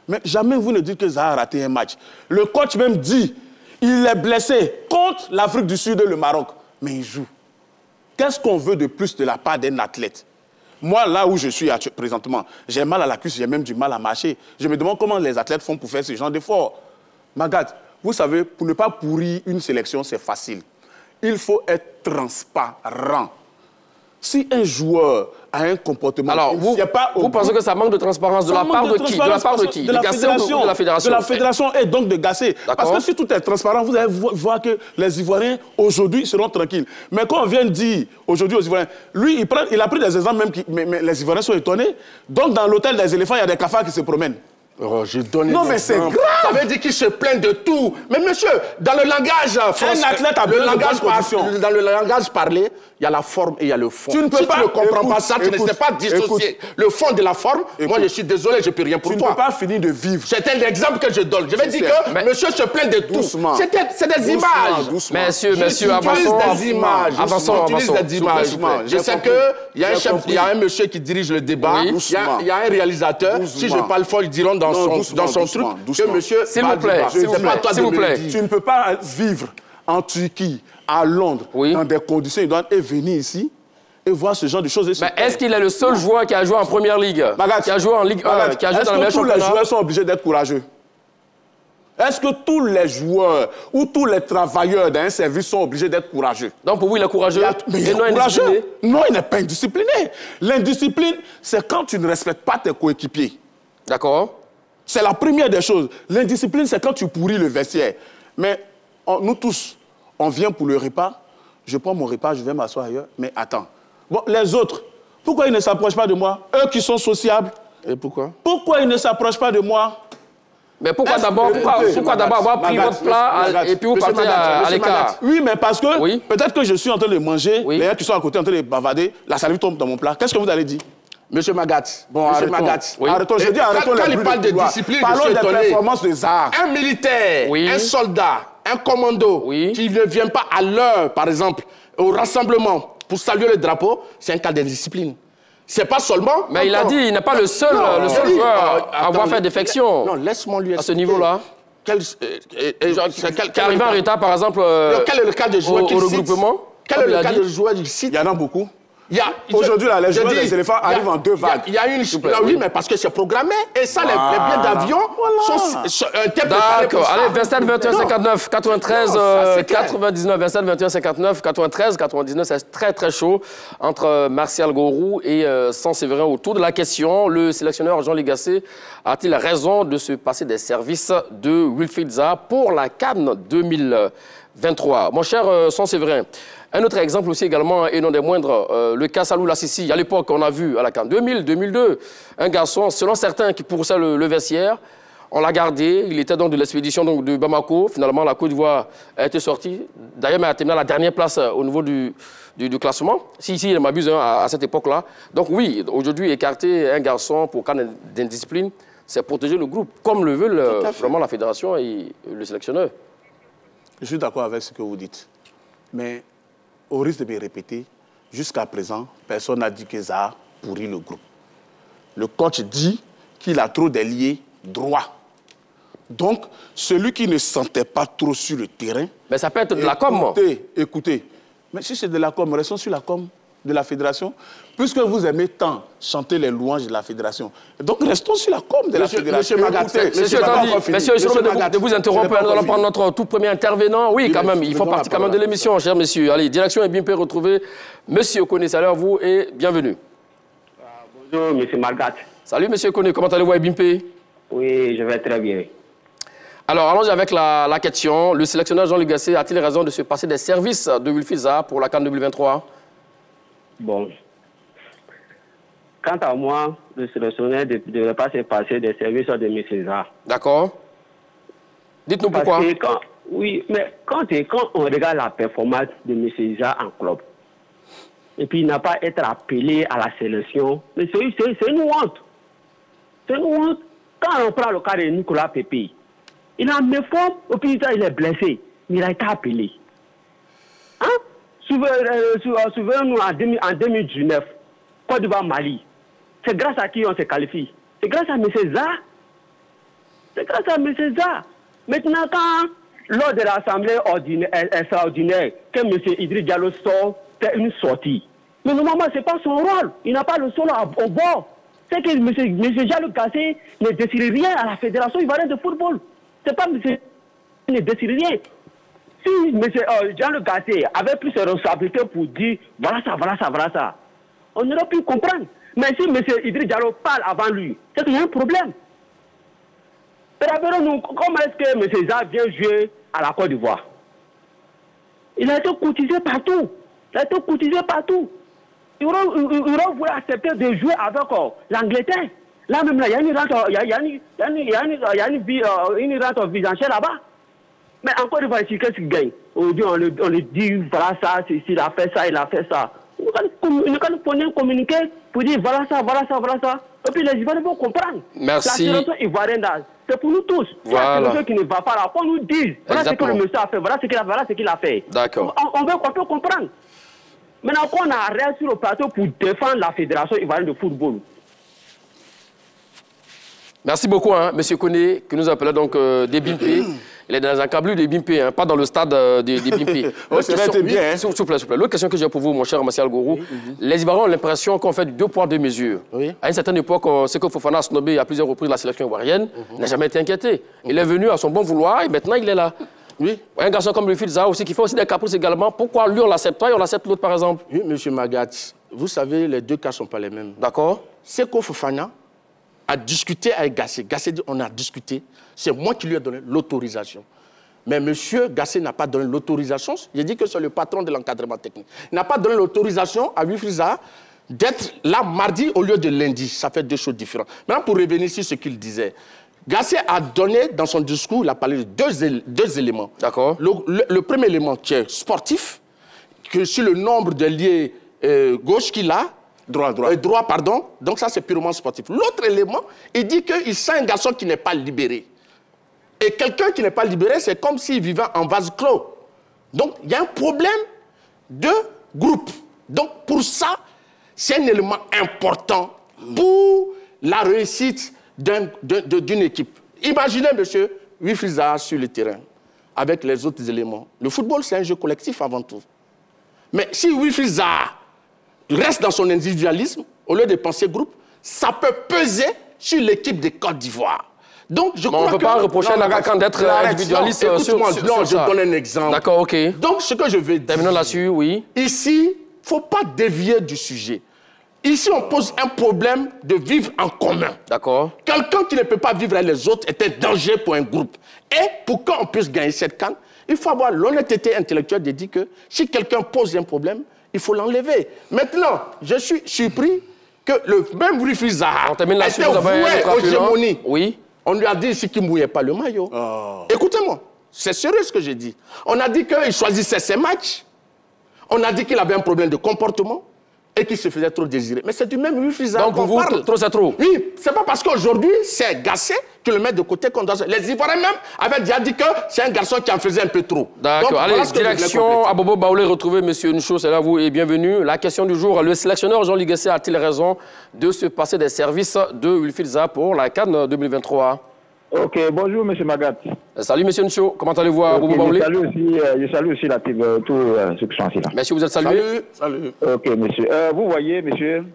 Mais jamais vous ne dites que Zaha a raté un match. Le coach même dit, il est blessé contre l'Afrique du Sud et le Maroc. Mais il joue. Qu'est-ce qu'on veut de plus de la part d'un athlète? Moi, là où je suis présentement, j'ai mal à la cuisse, j'ai même du mal à marcher. Je me demande comment les athlètes font pour faire ce genre d'effort. Magat, vous savez, pour ne pas pourrir une sélection, c'est facile. Il faut être transparent. Si un joueur a un comportement... Alors, vous, pas pensez que ça manque de transparence de la part de, qui? De la part de qui? de la, fédération, de la fédération? De la fédération et donc de Gasset. Parce que si tout est transparent, vous allez vo- voir que les Ivoiriens, aujourd'hui, seront tranquilles. Mais quand on vient dire, aujourd'hui, aux Ivoiriens, lui, il, prend- il a pris des exemples même, qui, mais, mais les Ivoiriens sont étonnés. Donc, dans l'hôtel des éléphants, il y a des cafards qui se promènent. Oh, je donne Non, mais c'est grave. Ça veut dire qu'il se plaint de tout. Mais monsieur, dans le langage euh, français, athlète a le besoin de langage par- dans le langage parlé, il y a la forme et il y a le fond. Tu ne peux si pas- tu ne comprends écoute, pas ça, tu ne sais pas dissocier le fond de la forme. Moi, je suis désolé, je ne peux rien pour Tu ne toi. peux pas finir de vivre. C'est un exemple que je donne. Je vais dire que monsieur se plaint de tout. Doucement. C'est des- c'est des Doucement, images. doucement. Messieurs, messieurs, J'utilise avançons. des images. Avançons, avançons. des images. Je sais qu'il y, a un chef- il y a un monsieur qui dirige le débat. Il y a- un réalisateur. Si je parle fort, ils diront dans Non, son, doucement, dans son doucement, truc doucement. que monsieur. S'il vous plaît, s'il vous C'est pas plaît, à toi s'il de vous plaît. Tu ne peux pas vivre en Turquie, à Londres, Oui. dans des conditions idoines et venir ici et voir ce genre de choses. plaindre. est-ce qu'il est le seul joueur qui a joué en première ligue Magat, Qui a joué en Ligue 1 Magat, Qui a joué est-ce dans le que tous les joueurs sont obligés d'être courageux? Est-ce que tous les joueurs ou tous les travailleurs d'un service sont obligés d'être courageux? Donc pour vous, il est courageux Mais il est non courageux. Non, il n'est pas indiscipliné. L'indiscipline, c'est quand tu ne respectes pas tes coéquipiers. D'accord. C'est la première des choses. L'indiscipline, c'est quand tu pourris le vestiaire. Mais on- nous tous, on vient pour le repas. Je prends mon repas, je vais m'asseoir ailleurs. Mais attends. Bon, les autres, pourquoi ils ne s'approchent pas de moi? Eux qui sont sociables, Et pourquoi? Pourquoi ils ne s'approchent pas de moi? Mais pourquoi d'abord pourquoi, d'abord avoir pris votre plat à- et puis vous partez à, l'écart? Oui, mais parce que Oui. peut-être que je suis en train de manger, Oui. les gens qui sont à côté en train de bavarder, la salive tombe dans mon plat. Qu'est-ce que vous allez dire? Monsieur Magat. Bon, Monsieur arrêtons. Magat. Oui. Arrêtons, je dis arrêtons quand- quand il parle de discipline, je Parlons des performances de Zahar. Un militaire, Oui. un soldat, un commando Oui. qui ne vient pas à l'heure, par exemple, au rassemblement pour saluer le drapeau, c'est un cas d'indiscipline. C'est pas seulement. Mais il a dit il n'est pas le seul, Non, le seul joueur Euh, à avoir fait défection Non, laisse-moi lui à ce expliquer. niveau-là. Quel, euh, euh, euh, quel- Qui est arrivé en retard, par exemple, euh, Quel est le cas de joueur au- au regroupement Quel est le cas de joueur Il y en a beaucoup. Aujourd'hui, joueurs dis, des éléphants il y a- arrivent en deux vagues. Il y a une. là, oui, mais parce que c'est programmé. Et ça, les- billets d'avion sont, préparés pour D'accord. Allez, 27, 21, Non. 59, 93, Non, ça, euh, c'est clair. 99, 27, 21, 59, 93, 99. C'est très, très chaud entre euh, Martial Gourou et euh, Saint-Séverin autour de la question. Le sélectionneur Jean Ligacé a-t-il raison de se passer des services de Wilfried Zaha pour la Cannes 2023 Mon cher euh, Saint-Séverin, un autre exemple aussi également, et non des moindres, euh, le cas Salou Lassissi. À l'époque, on a vu à la Cannes 2000, 2002, un garçon, selon certains, qui poussait le, le vestiaire. On l'a gardé, il était donc de l'expédition donc, de Bamako. Finalement, la Côte d'Ivoire a été sortie. D'ailleurs, mais a terminé à la dernière place euh, au niveau du, du, du classement. Si, si, il m'abuse hein, à, à cette époque-là. Donc oui, aujourd'hui, écarter un garçon pour cas d'indiscipline, c'est protéger le groupe, comme le veulent euh, vraiment la fédération et le sélectionneur. Je suis d'accord avec ce que vous dites. Mais au risque de me répéter, jusqu'à présent, personne n'a dit que Zaha pourrit le groupe. Le coach dit qu'il a trop d'alliés droits. Donc, celui qui ne sentait pas trop sur le terrain. Mais ça peut être de la com. Écoutez, écoutez. Mais si c'est de la com, restons sur la com de la fédération. Puisque vous aimez tant chanter les louanges de la fédération. Donc, restons sur la com de la Monsieur- fédération. Monsieur Magat, Monsieur Monsieur Monsieur de, vous- Magat, de vous j'ai interrompre. Nous allons prendre notre tout premier intervenant. Oui, quand même, il faut partie quand même de l'émission, cher monsieur. Allez, direction Ebimpe retrouvée. Monsieur Koné, salut à vous et bienvenue. Bonjour, Monsieur Margat. Salut, monsieur Koné, comment allez-vous à Ebimpe Oui, je vais très bien. Alors, allons-y avec la, la question. Le sélectionneur Jean Lugassé a-t-il raison de se passer des services de Wilfried Zaha pour la CAN 2023 Bon. Quant à moi, le sélectionneur ne devrait pas se passer des services de M. César. D'accord Dites-nous pourquoi. que quand, oui, mais quand, quand on regarde la performance de M. César en club, et puis il n'a pas été appelé à la sélection, mais c'est une honte. C'est une honte. Quand on prend le cas de Nicolas Pépé, il a mes formes, et puis il est blessé, mais il a été appelé. Hein? Souve- euh, sou- euh, Souvenons-nous en, 2000 en 2019, Côte d'Ivoire Mali. C'est grâce à qui on se qualifie? C'est grâce à M. César. C'est grâce à M. César. Maintenant, quand, lors de l'Assemblée euh, extraordinaire, que M. Idriss Diallo sort, fait une sortie. Mais normalement, ce n'est pas son rôle. Il n'a pas le sol au bord. C'est que M. M. Diallo ne décide rien à la Fédération ivoirienne de football. Ce n'est pas M. Ne décide rien. Si M. Jean-Luc Gassé avait pris ses responsabilités pour dire voilà ça, voilà ça, voilà ça, on aurait pu comprendre. Mais si M. Idriss Diallo parle avant lui, c'est qu'il y a un problème. Rappelons-nous, comment est-ce que M. César vient jouer à la Côte d'Ivoire? Il a été courtisé partout. Il a été courtisé partout. Il aurait, voulu accepter de jouer avec euh, l'Angleterre. Là même, là, il y a une rente, il y a, une, là-bas. Mais encore une fois, ici, qu'est-ce qu'il gagne Aujourd'hui, on le, on le dit, voilà ça, c'est- il a fait ça, il a fait ça. Nous allons communiqué pour dire, voilà ça, voilà ça, voilà ça. Et puis les Ivoiriens vont comprendre. Merci. La situation ivoirienne, c'est pour nous tous. Voilà. Situation qui ne va pas là, qu'on nous dise, voilà ce que le monsieur a fait, voilà ce qu'il a, voilà ce qu'il a fait. D'accord. On, on veut qu'on peut comprendre. Maintenant qu'on arrête sur le plateau pour défendre la Fédération ivoirienne de football. Merci beaucoup, hein, Monsieur Koné, que nous appelons donc euh, des. Il est dans un câble des Bimpe, hein, pas dans le stade euh. [LAUGHS] Oh, vrai, question- t'es bien, hein. S'il vous plaît, s'il vous plaît. L'autre question que j'ai pour vous, mon cher Martial Gourou, les Ivoiriens ont l'impression qu'on fait deux poids, deux mesures. Oui. À une certaine époque, ce que Fofana a snobé à plusieurs reprises la sélection ivoirienne Mhm. n'a jamais été inquiété. Il est venu à son bon vouloir et maintenant il est là. Oui. Un garçon comme le Zaha aussi, qui fait aussi des caprices également. Pourquoi lui on l'accepte pas et on l'accepte l'autre par exemple? Oui, monsieur Magat, vous savez, les deux cas ne sont pas les mêmes. D'accord Seko Fofana a discuté avec Gassé. Gassé dit on a discuté. C'est moi qui lui ai donné l'autorisation. Mais M. Gassé n'a pas donné l'autorisation. A dit que c'est le patron de l'encadrement technique. Il n'a pas donné l'autorisation à Wifriza d'être là mardi au lieu de lundi. Ça fait deux choses différentes. Maintenant, pour revenir sur ce qu'il disait, Gassé a donné dans son discours, il a parlé de deux, él- deux éléments. D'accord. Le, le- le premier élément qui est sportif, que sur le nombre de liés euh, gauche qu'il a, Droit, droit. euh, droit, pardon. Donc ça, c'est purement sportif. L'autre élément, il dit qu'il sent un garçon qui n'est pas libéré. Et quelqu'un qui n'est pas libéré, c'est comme s'il vivait en vase clos. Donc, il y a un problème de groupe. Donc, pour ça, c'est un élément important pour la réussite d'une équipe. Imaginez, monsieur, Wifriza sur le terrain, avec les autres éléments. Le football, c'est un jeu collectif avant tout. Mais si Wifriza reste dans son individualisme, au lieu de penser groupe, ça peut peser sur l'équipe de Côte d'Ivoire. Donc, je Mais crois on ne peut que... pas reprocher à Nagakan d'être individualiste non, euh, sur, sur- non, sur je ça. donne un exemple. D'accord, ok. Donc, ce que je veux dire... Terminons là-dessus, oui. Ici, il ne faut pas dévier du sujet. Ici, on pose un problème de vivre en commun. D'accord. Quelqu'un qui ne peut pas vivre avec les autres est un danger pour un groupe. Et pour qu'on puisse gagner cette canne, il faut avoir l'honnêteté intellectuelle de dire que si quelqu'un pose un problème, il faut l'enlever. Maintenant, je suis surpris que le même Rufus Zaha était vous avez un voué aux gémonies. Oui. On lui a dit ici qu'il ne mouillait pas le maillot. Écoutez-moi, c'est sérieux ce que j'ai dit. On a dit qu'il choisissait ses matchs. On a dit qu'il avait un problème de comportement et qu'il se faisait trop désirer. Mais c'est du même pour qu'on vous, parle. trop, c'est trop? Oui, c'est pas parce qu'aujourd'hui c'est Gassé que le met de côté qu'on doit. Les Ivoiriens même avaient déjà dit que c'est un garçon qui en faisait un peu trop. D'accord. Allez, voilà direction à Bobo Baoulé, retrouver Monsieur Ncho, c'est là vous et bienvenue. La question du jour, le sélectionneur Jean Liguessé a-t-il raison de se passer des services de Wilfried pour la Cannes 2023 Ok, bonjour Monsieur Magat. Euh, Salut Monsieur Ncho, comment allez-vous à Ok, Bobo je, salue aussi, euh, je salue aussi la team, euh, tous euh, ceux qui sont assis là. Merci, vous êtes salué. Salut, salut. Ok, monsieur. Euh, vous voyez, monsieur,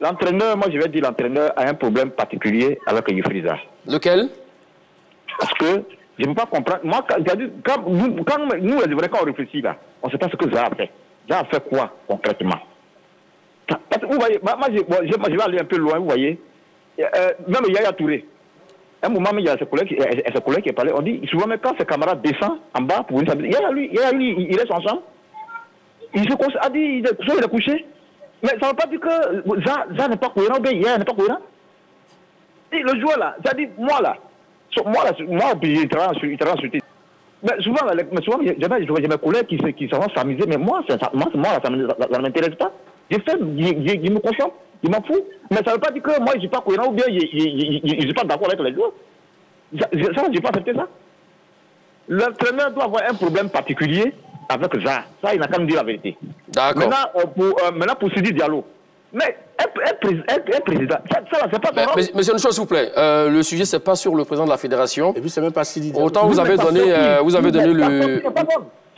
l'entraîneur, moi je vais dire l'entraîneur a un problème particulier avec Yufriza. Lequel? Parce que je ne peux pas comprendre. Moi, quand, nous, quand nous, les Ivoiriens, quand on réfléchit là, on ne sait pas ce que Zaha a fait. Zaha a fait quoi concrètement? Parce que vous voyez, moi, moi, je, moi, je vais aller un peu loin, vous voyez. Euh, même Yaya Touré. Un moment, il y a ses collègues, il y a ses collègues qui parlaient. On dit souvent, même quand ses camarades descendent en bas pour venir s'habiller, Yaya, lui, Yaya, lui, il, il reste ensemble. Il se a dit, il est, il est couché. Mais ça ne veut pas dire que Zaha n'est pas cohérent, bien Yaya n'est pas cohérent. Et le joueur là, c'est-à-dire moi là, moi là, moi il travaille sur, il mais souvent, mais souvent, j'ai- j'ai mes collègues qui, qui s'amuser, mais moi, ça, ça- moi, moi là, ça ne ça, ça m'intéresse pas. Je fais, je, je- je me concentre, je m'en fous. Mais ça ne veut pas dire que moi, je ne suis pas cohérent ou bien je ne suis pas d'accord avec les joueurs. Ça, je- n'ai pas accepté ça. L'entraîneur doit avoir un problème particulier avec ça. Ça, il n'a qu'à me dire la vérité. D'accord. Maintenant, euh, pour, euh, maintenant, pour Sidi Diallo. Mais un, un prés- un- un président, ça, ça c'est pas Mais- mais- Monsieur Ncho, s'il vous plaît, euh, le sujet, c'est pas sur le président de la fédération. Et puis c'est même pas si dit. Autant vous avez donné, euh, vous avez donné le.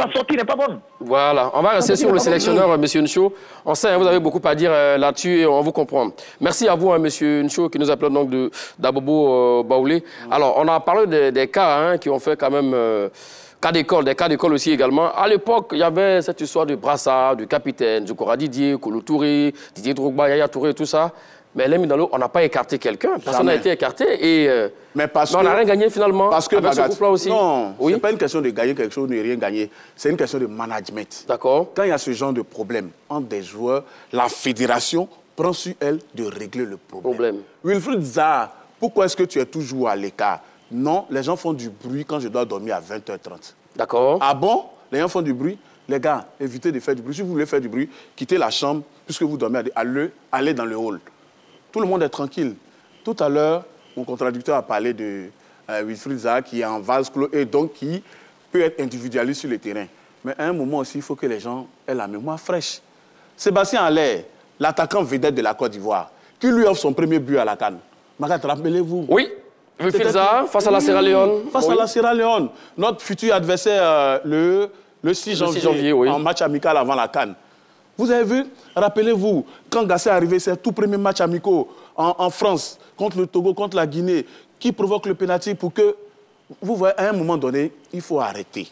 Sa sortie n'est pas bonne. Voilà, on va rester sur le sélectionneur, euh, Monsieur Ncho. On sait, hein, vous avez beaucoup à dire euh, là-dessus et on vous comprend. Merci à vous, hein, Monsieur Ncho, qui nous appelle donc de d'Abobo euh, Baoulé. Alors, on a parlé des, des cas hein, qui ont fait quand même euh, cas d'école, des cas d'école aussi également. À l'époque, il y avait cette histoire du brassard, du capitaine, du Cora Didier, Koulou Touré, Didier Drogba, Yaya Touré, tout ça. Mais dans l'eau, on n'a pas écarté quelqu'un. Personne n'a été écarté et euh, Mais parce on n'a rien gagné finalement Parce que avec ce Magat, groupe-là aussi. non, oui, c'est pas une question de gagner quelque chose, de rien gagner. C'est une question de management. d'accord. Quand il y a ce genre de problème entre des joueurs, la fédération prend sur elle de régler le problème. Problème. Wilfried Zaha, pourquoi est-ce que tu es toujours à l'écart? Non, les gens font du bruit quand je dois dormir à 20h30. D'accord. Ah bon? Les gens font du bruit? Les gars, évitez de faire du bruit. Si vous voulez faire du bruit, quittez la chambre, puisque vous dormez, allez, allez dans le hall. Tout le monde est tranquille. Tout à l'heure, mon contradicteur a parlé de euh, Wilfried Zaha qui est en vase clos et donc qui peut être individualiste sur le terrain. Mais à un moment aussi, il faut que les gens aient la mémoire fraîche. Sébastien Allaire, l'attaquant vedette de la Côte d'Ivoire, qui lui offre son premier but à la Cannes. Magat, rappelez-vous. Oui, Wilfried Zaha face à la Sierra Leone. Face Oui. à la Sierra Leone. Notre futur adversaire euh, le, le 6 janvier, janvier, oui. en match amical avant la Cannes. Vous avez vu, rappelez-vous, quand Gassé est arrivé, ses tout premiers matchs amicaux en, en France, contre le Togo, contre la Guinée, qui provoque le pénalty pour que, vous voyez, à un moment donné, il faut arrêter.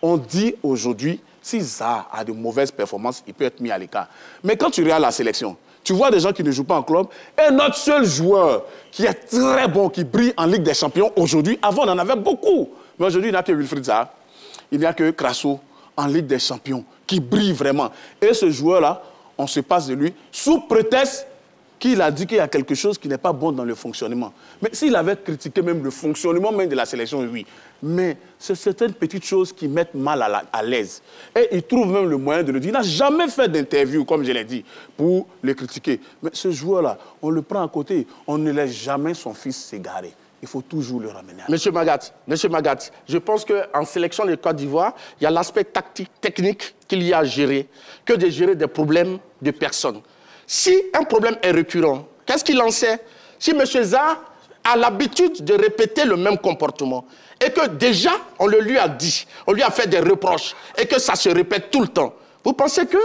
On dit aujourd'hui, si Zaha a de mauvaises performances, il peut être mis à l'écart. Mais quand tu regardes la sélection, tu vois des gens qui ne jouent pas en club, et notre seul joueur qui est très bon, qui brille en Ligue des Champions aujourd'hui, avant on en avait beaucoup. Mais aujourd'hui, il n'y a que Wilfried Zaha, il n'y a que Crasso en Ligue des Champions, qui brille vraiment. Et ce joueur-là, on se passe de lui sous prétexte qu'il a dit qu'il y a quelque chose qui n'est pas bon dans le fonctionnement. Mais s'il avait critiqué même le fonctionnement même de la sélection, oui. Mais c'est certaines petites choses qui mettent mal à la- à l'aise. Et il trouve même le moyen de le dire. Il n'a jamais fait d'interview, comme je l'ai dit, pour le critiquer. Mais ce joueur-là, on le prend à côté. On ne laisse jamais son fils s'égarer. Il faut toujours le ramener à Monsieur Magat, Monsieur Magat, je pense qu'en sélection de Côte d'Ivoire, il y a l'aspect tactique, technique qu'il y a à gérer, que de gérer des problèmes de personnes. Si un problème est récurrent, qu'est-ce qu'il en sait? Si M. Zaha a l'habitude de répéter le même comportement et que déjà on le lui a dit, on lui a fait des reproches et que ça se répète tout le temps, vous pensez que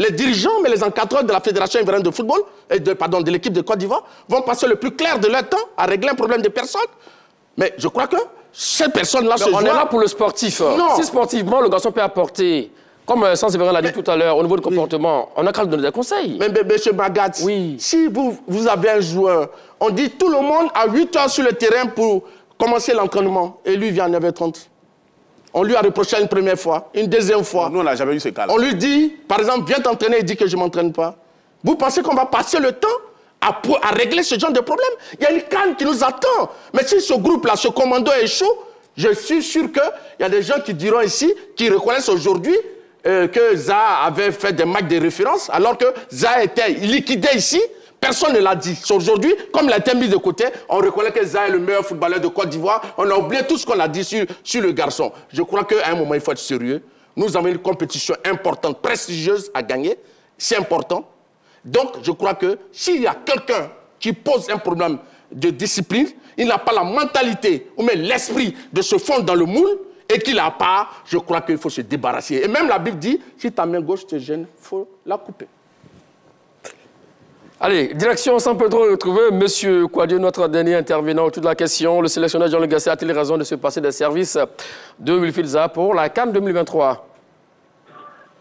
les dirigeants, mais les encadreurs de la Fédération ivoirienne de football, et de, pardon, de l'équipe de Côte d'Ivoire, vont passer le plus clair de leur temps à régler un problème de personnes. Mais je crois que ces personnes-là se On est là pour le sportif. Non. Si sportivement, le garçon peut apporter, comme euh, Sans-Séverin l'a dit tout à l'heure, au niveau du comportement, on a qu'à lui donner des conseils. Mais, mais, monsieur Bagat, Oui. si vous, vous avez un joueur, on dit tout le monde à 8 heures sur le terrain pour commencer l'entraînement, et lui vient à 9h30. On lui a reproché une première fois, une deuxième fois. Nous, on n'a jamais eu ce cas-là. On lui dit, par exemple, viens t'entraîner, il dit que je ne m'entraîne pas. Vous pensez qu'on va passer le temps à, pour- à régler ce genre de problème? Il y a une canne qui nous attend. Mais si ce groupe-là, ce commando est chaud, je suis sûr qu'il y a des gens qui diront ici, qui reconnaissent aujourd'hui euh, que Zaha avait fait des matchs de référence, alors que Zaha était liquidé ici. Personne ne l'a dit. Aujourd'hui, comme il a été mis de côté, on reconnaît que Zaha est le meilleur footballeur de Côte d'Ivoire. On a oublié tout ce qu'on a dit sur, sur le garçon. Je crois qu'à un moment, il faut être sérieux. Nous avons une compétition importante, prestigieuse à gagner. C'est important. Donc, je crois que s'il y a quelqu'un qui pose un problème de discipline, il n'a pas la mentalité ou même l'esprit de se fondre dans le moule et qu'il n'a pas, je crois qu'il faut se débarrasser. Et même la Bible dit, si ta main gauche te gêne, il faut la couper. Allez, direction San Pedro, retrouver Monsieur Quadio, notre dernier intervenant autour de la question. Le sélectionneur Jean-Luc Gasset a-t-il raison de se passer des services de Wilfried Zaha pour la CAN 2023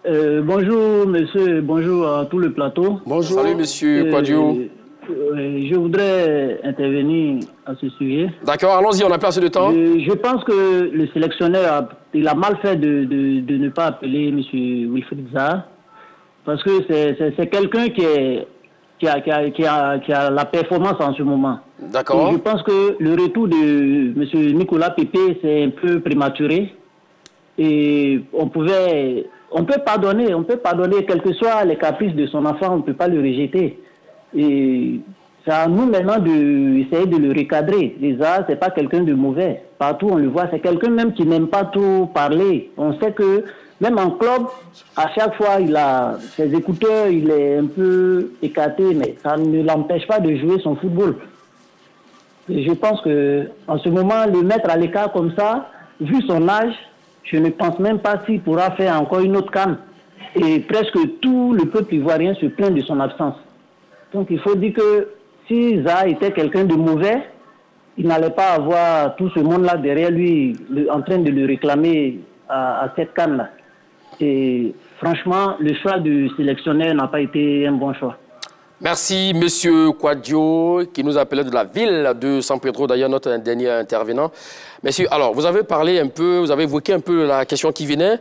Euh, bonjour, monsieur, bonjour à tout le plateau. Bonjour. Salut Monsieur Euh, Quadio. euh, je voudrais intervenir à ce sujet. D'accord, allons-y, on a pas assez de temps. Je, je pense que le sélectionneur a, il a mal fait de, de, de ne pas appeler monsieur Wilfried Zaha parce que c'est quelqu'un qui, est, qui, a, qui, a, qui, a, qui a la performance en ce moment. D'accord. Je pense que le retour de M. Nicolas Pépé, c'est un peu prématuré. Et on pouvait, on peut pardonner, on peut pardonner, quels que soient les caprices de son enfant, on ne peut pas le rejeter. Et c'est à nous maintenant d'essayer de le recadrer. Déjà, c'est pas quelqu'un de mauvais. Partout, on le voit, c'est quelqu'un même qui n'aime pas trop parler. On sait que même en club, à chaque fois, il a ses écouteurs, il est un peu écarté, mais ça ne l'empêche pas de jouer son football. Et je pense que en ce moment, le mettre à l'écart comme ça, vu son âge, je ne pense même pas s'il pourra faire encore une autre canne. Et presque tout le peuple ivoirien se plaint de son absence. Donc il faut dire que si Zaha était quelqu'un de mauvais, il n'allait pas avoir tout ce monde-là derrière lui en train de le réclamer à, à cette canne-là. Et franchement, le choix du sélectionneur n'a pas été un bon choix. Merci, Monsieur Quadio, qui nous appelait de la ville de San Pedro, d'ailleurs notre dernier intervenant. Monsieur, alors, vous avez parlé un peu, vous avez évoqué un peu la question qui venait.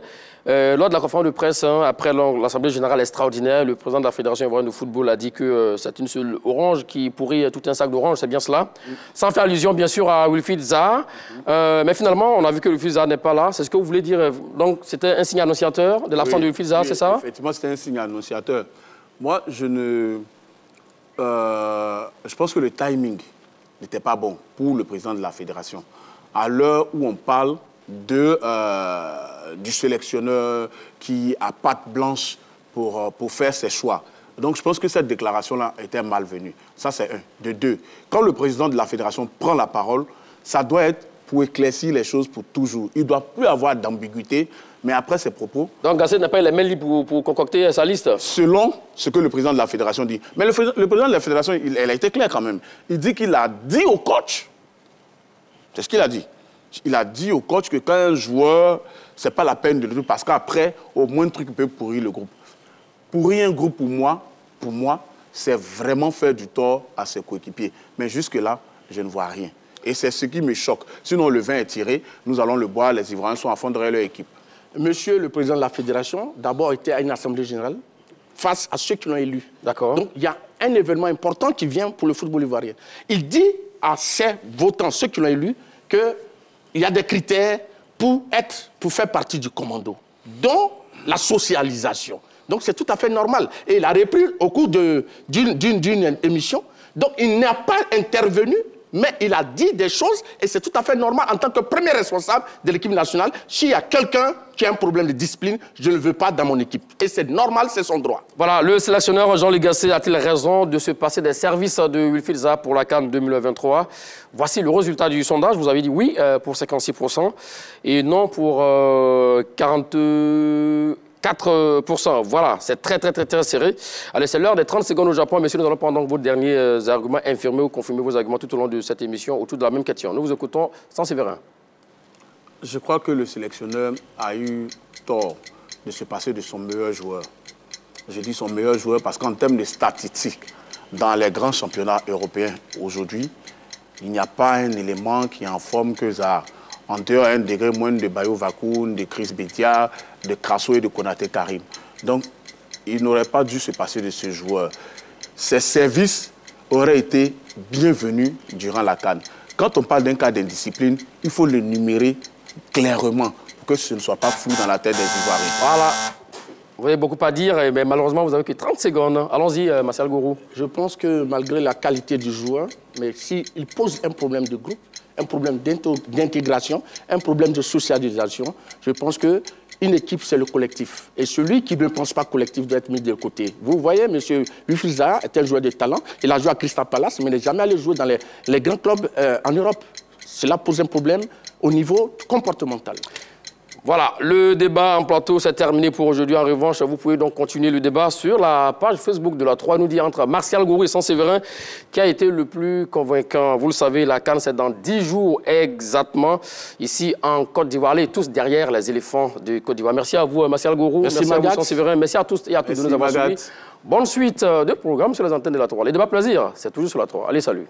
Euh, lors de la conférence de presse, hein, après l'Assemblée générale extraordinaire, le président de la Fédération ivoirienne de football a dit que euh, c'est une seule orange qui pourrit tout un sac d'orange, c'est bien cela. Sans faire allusion, bien sûr, à Wilfried Zaha. Euh, mais finalement, on a vu que Wilfried Zaha n'est pas là. C'est ce que vous voulez dire. euh, Donc, c'était un signe annonciateur de l'absence Oui, de Wilfried Zaha, oui, c'est ça? Effectivement, c'était un signe annonciateur. Moi, je ne. euh, je pense que le timing n'était pas bon pour le président de la fédération. À l'heure où on parle de, euh, du sélectionneur qui a patte blanche pour, euh, pour faire ses choix. Donc, je pense que cette déclaration-là était malvenue. Ça, c'est un. De deux, quand le président de la fédération prend la parole, ça doit être pour éclaircir les choses pour toujours. Il ne doit plus avoir d'ambiguïté, mais après ses propos, Donc, Gasset n'a pas les mains libres pour, pour concocter sa liste? selon ce que le président de la fédération dit. Mais le, président de la fédération, il, elle a été clair quand même. Il dit qu'il a dit au coach, c'est ce qu'il a dit. Il a dit au coach que quand un joueur, c'est pas la peine de le dire parce qu'après, au moins un truc peut pourrir le groupe. Pourrir un groupe pour moi, pour moi, c'est vraiment faire du tort à ses coéquipiers. Mais jusque-là, je ne vois rien. Et c'est ce qui me choque. Sinon, le vin est tiré, nous allons le boire, les Ivoiriens sont à fond derrière leur équipe. Monsieur le président de la fédération, d'abord, était à une assemblée générale face à ceux qui l'ont élu. D'accord. Donc, il y a un événement important qui vient pour le football ivoirien. Il dit à ses votants, ceux qui l'ont élu, qu'il y a des critères pour, être, pour faire partie du commando, dont la socialisation. Donc, c'est tout à fait normal. Et il a repris au cours d'une émission. Donc, il n'a pas intervenu mais il a dit des choses et c'est tout à fait normal en tant que premier responsable de l'équipe nationale. S'il y a quelqu'un qui a un problème de discipline, je ne le veux pas dans mon équipe. Et c'est normal, c'est son droit. Voilà, le sélectionneur Jean-Luc Gasset a-t-il raison de se passer des services de Wilfried pour la CAN 2023 Voici le résultat du sondage. Vous avez dit oui euh, pour 56% et non pour euh, 40, 4%. Voilà, c'est très, très, très, très serré. Allez, c'est l'heure des 30 secondes au Japon. Messieurs, nous allons prendre vos derniers euh, arguments, infirmer ou confirmer vos arguments tout au long de cette émission autour de la même question. Nous vous écoutons sans sévérin. Je crois que le sélectionneur a eu tort de se passer de son meilleur joueur. Je dis son meilleur joueur parce qu'en termes de statistiques, dans les grands championnats européens aujourd'hui, il n'y a pas un élément qui en forme que ça. En dehors un degré moins de Bayo Vakoun, de Chris Betia, de Crasso et de Konate Karim. Donc, il n'aurait pas dû se passer de ce joueur. Ses services auraient été bienvenus durant la Cannes. Quand on parle d'un cas d'indiscipline, il faut le numérer clairement pour que ce ne soit pas flou dans la tête des Ivoiriens. Voilà. Vous avez beaucoup à dire, mais malheureusement, vous avez que 30 secondes. Allons-y, euh, Martial Gourou. Je pense que malgré la qualité du joueur, mais s'il pose un problème de groupe, un problème d'intégration, un problème de socialisation, je pense que une équipe, c'est le collectif. Et celui qui ne pense pas collectif doit être mis de côté. Vous voyez, M. Wifriza est un joueur de talent. Il a joué à Crystal Palace, mais n'est jamais allé jouer dans les, grands clubs euh, en Europe. Cela pose un problème au niveau comportemental. Voilà, le débat en plateau s'est terminé pour aujourd'hui. En revanche, vous pouvez donc continuer le débat sur la page Facebook de la 3 nous dit entre Martial Gourou et Saint-Séverin qui a été le plus convaincant. Vous le savez, la Cannes, c'est dans 10 jours exactement, ici en Côte d'Ivoire. Allez tous derrière les éléphants de Côte d'Ivoire. Merci à vous, Martial Gourou. Merci, à vous, Saint-Séverin. Merci à tous et à toutes de nous avoir suivis. Bonne suite de programme sur les antennes de la 3. Les débats plaisir, c'est toujours sur la 3. Allez, salut.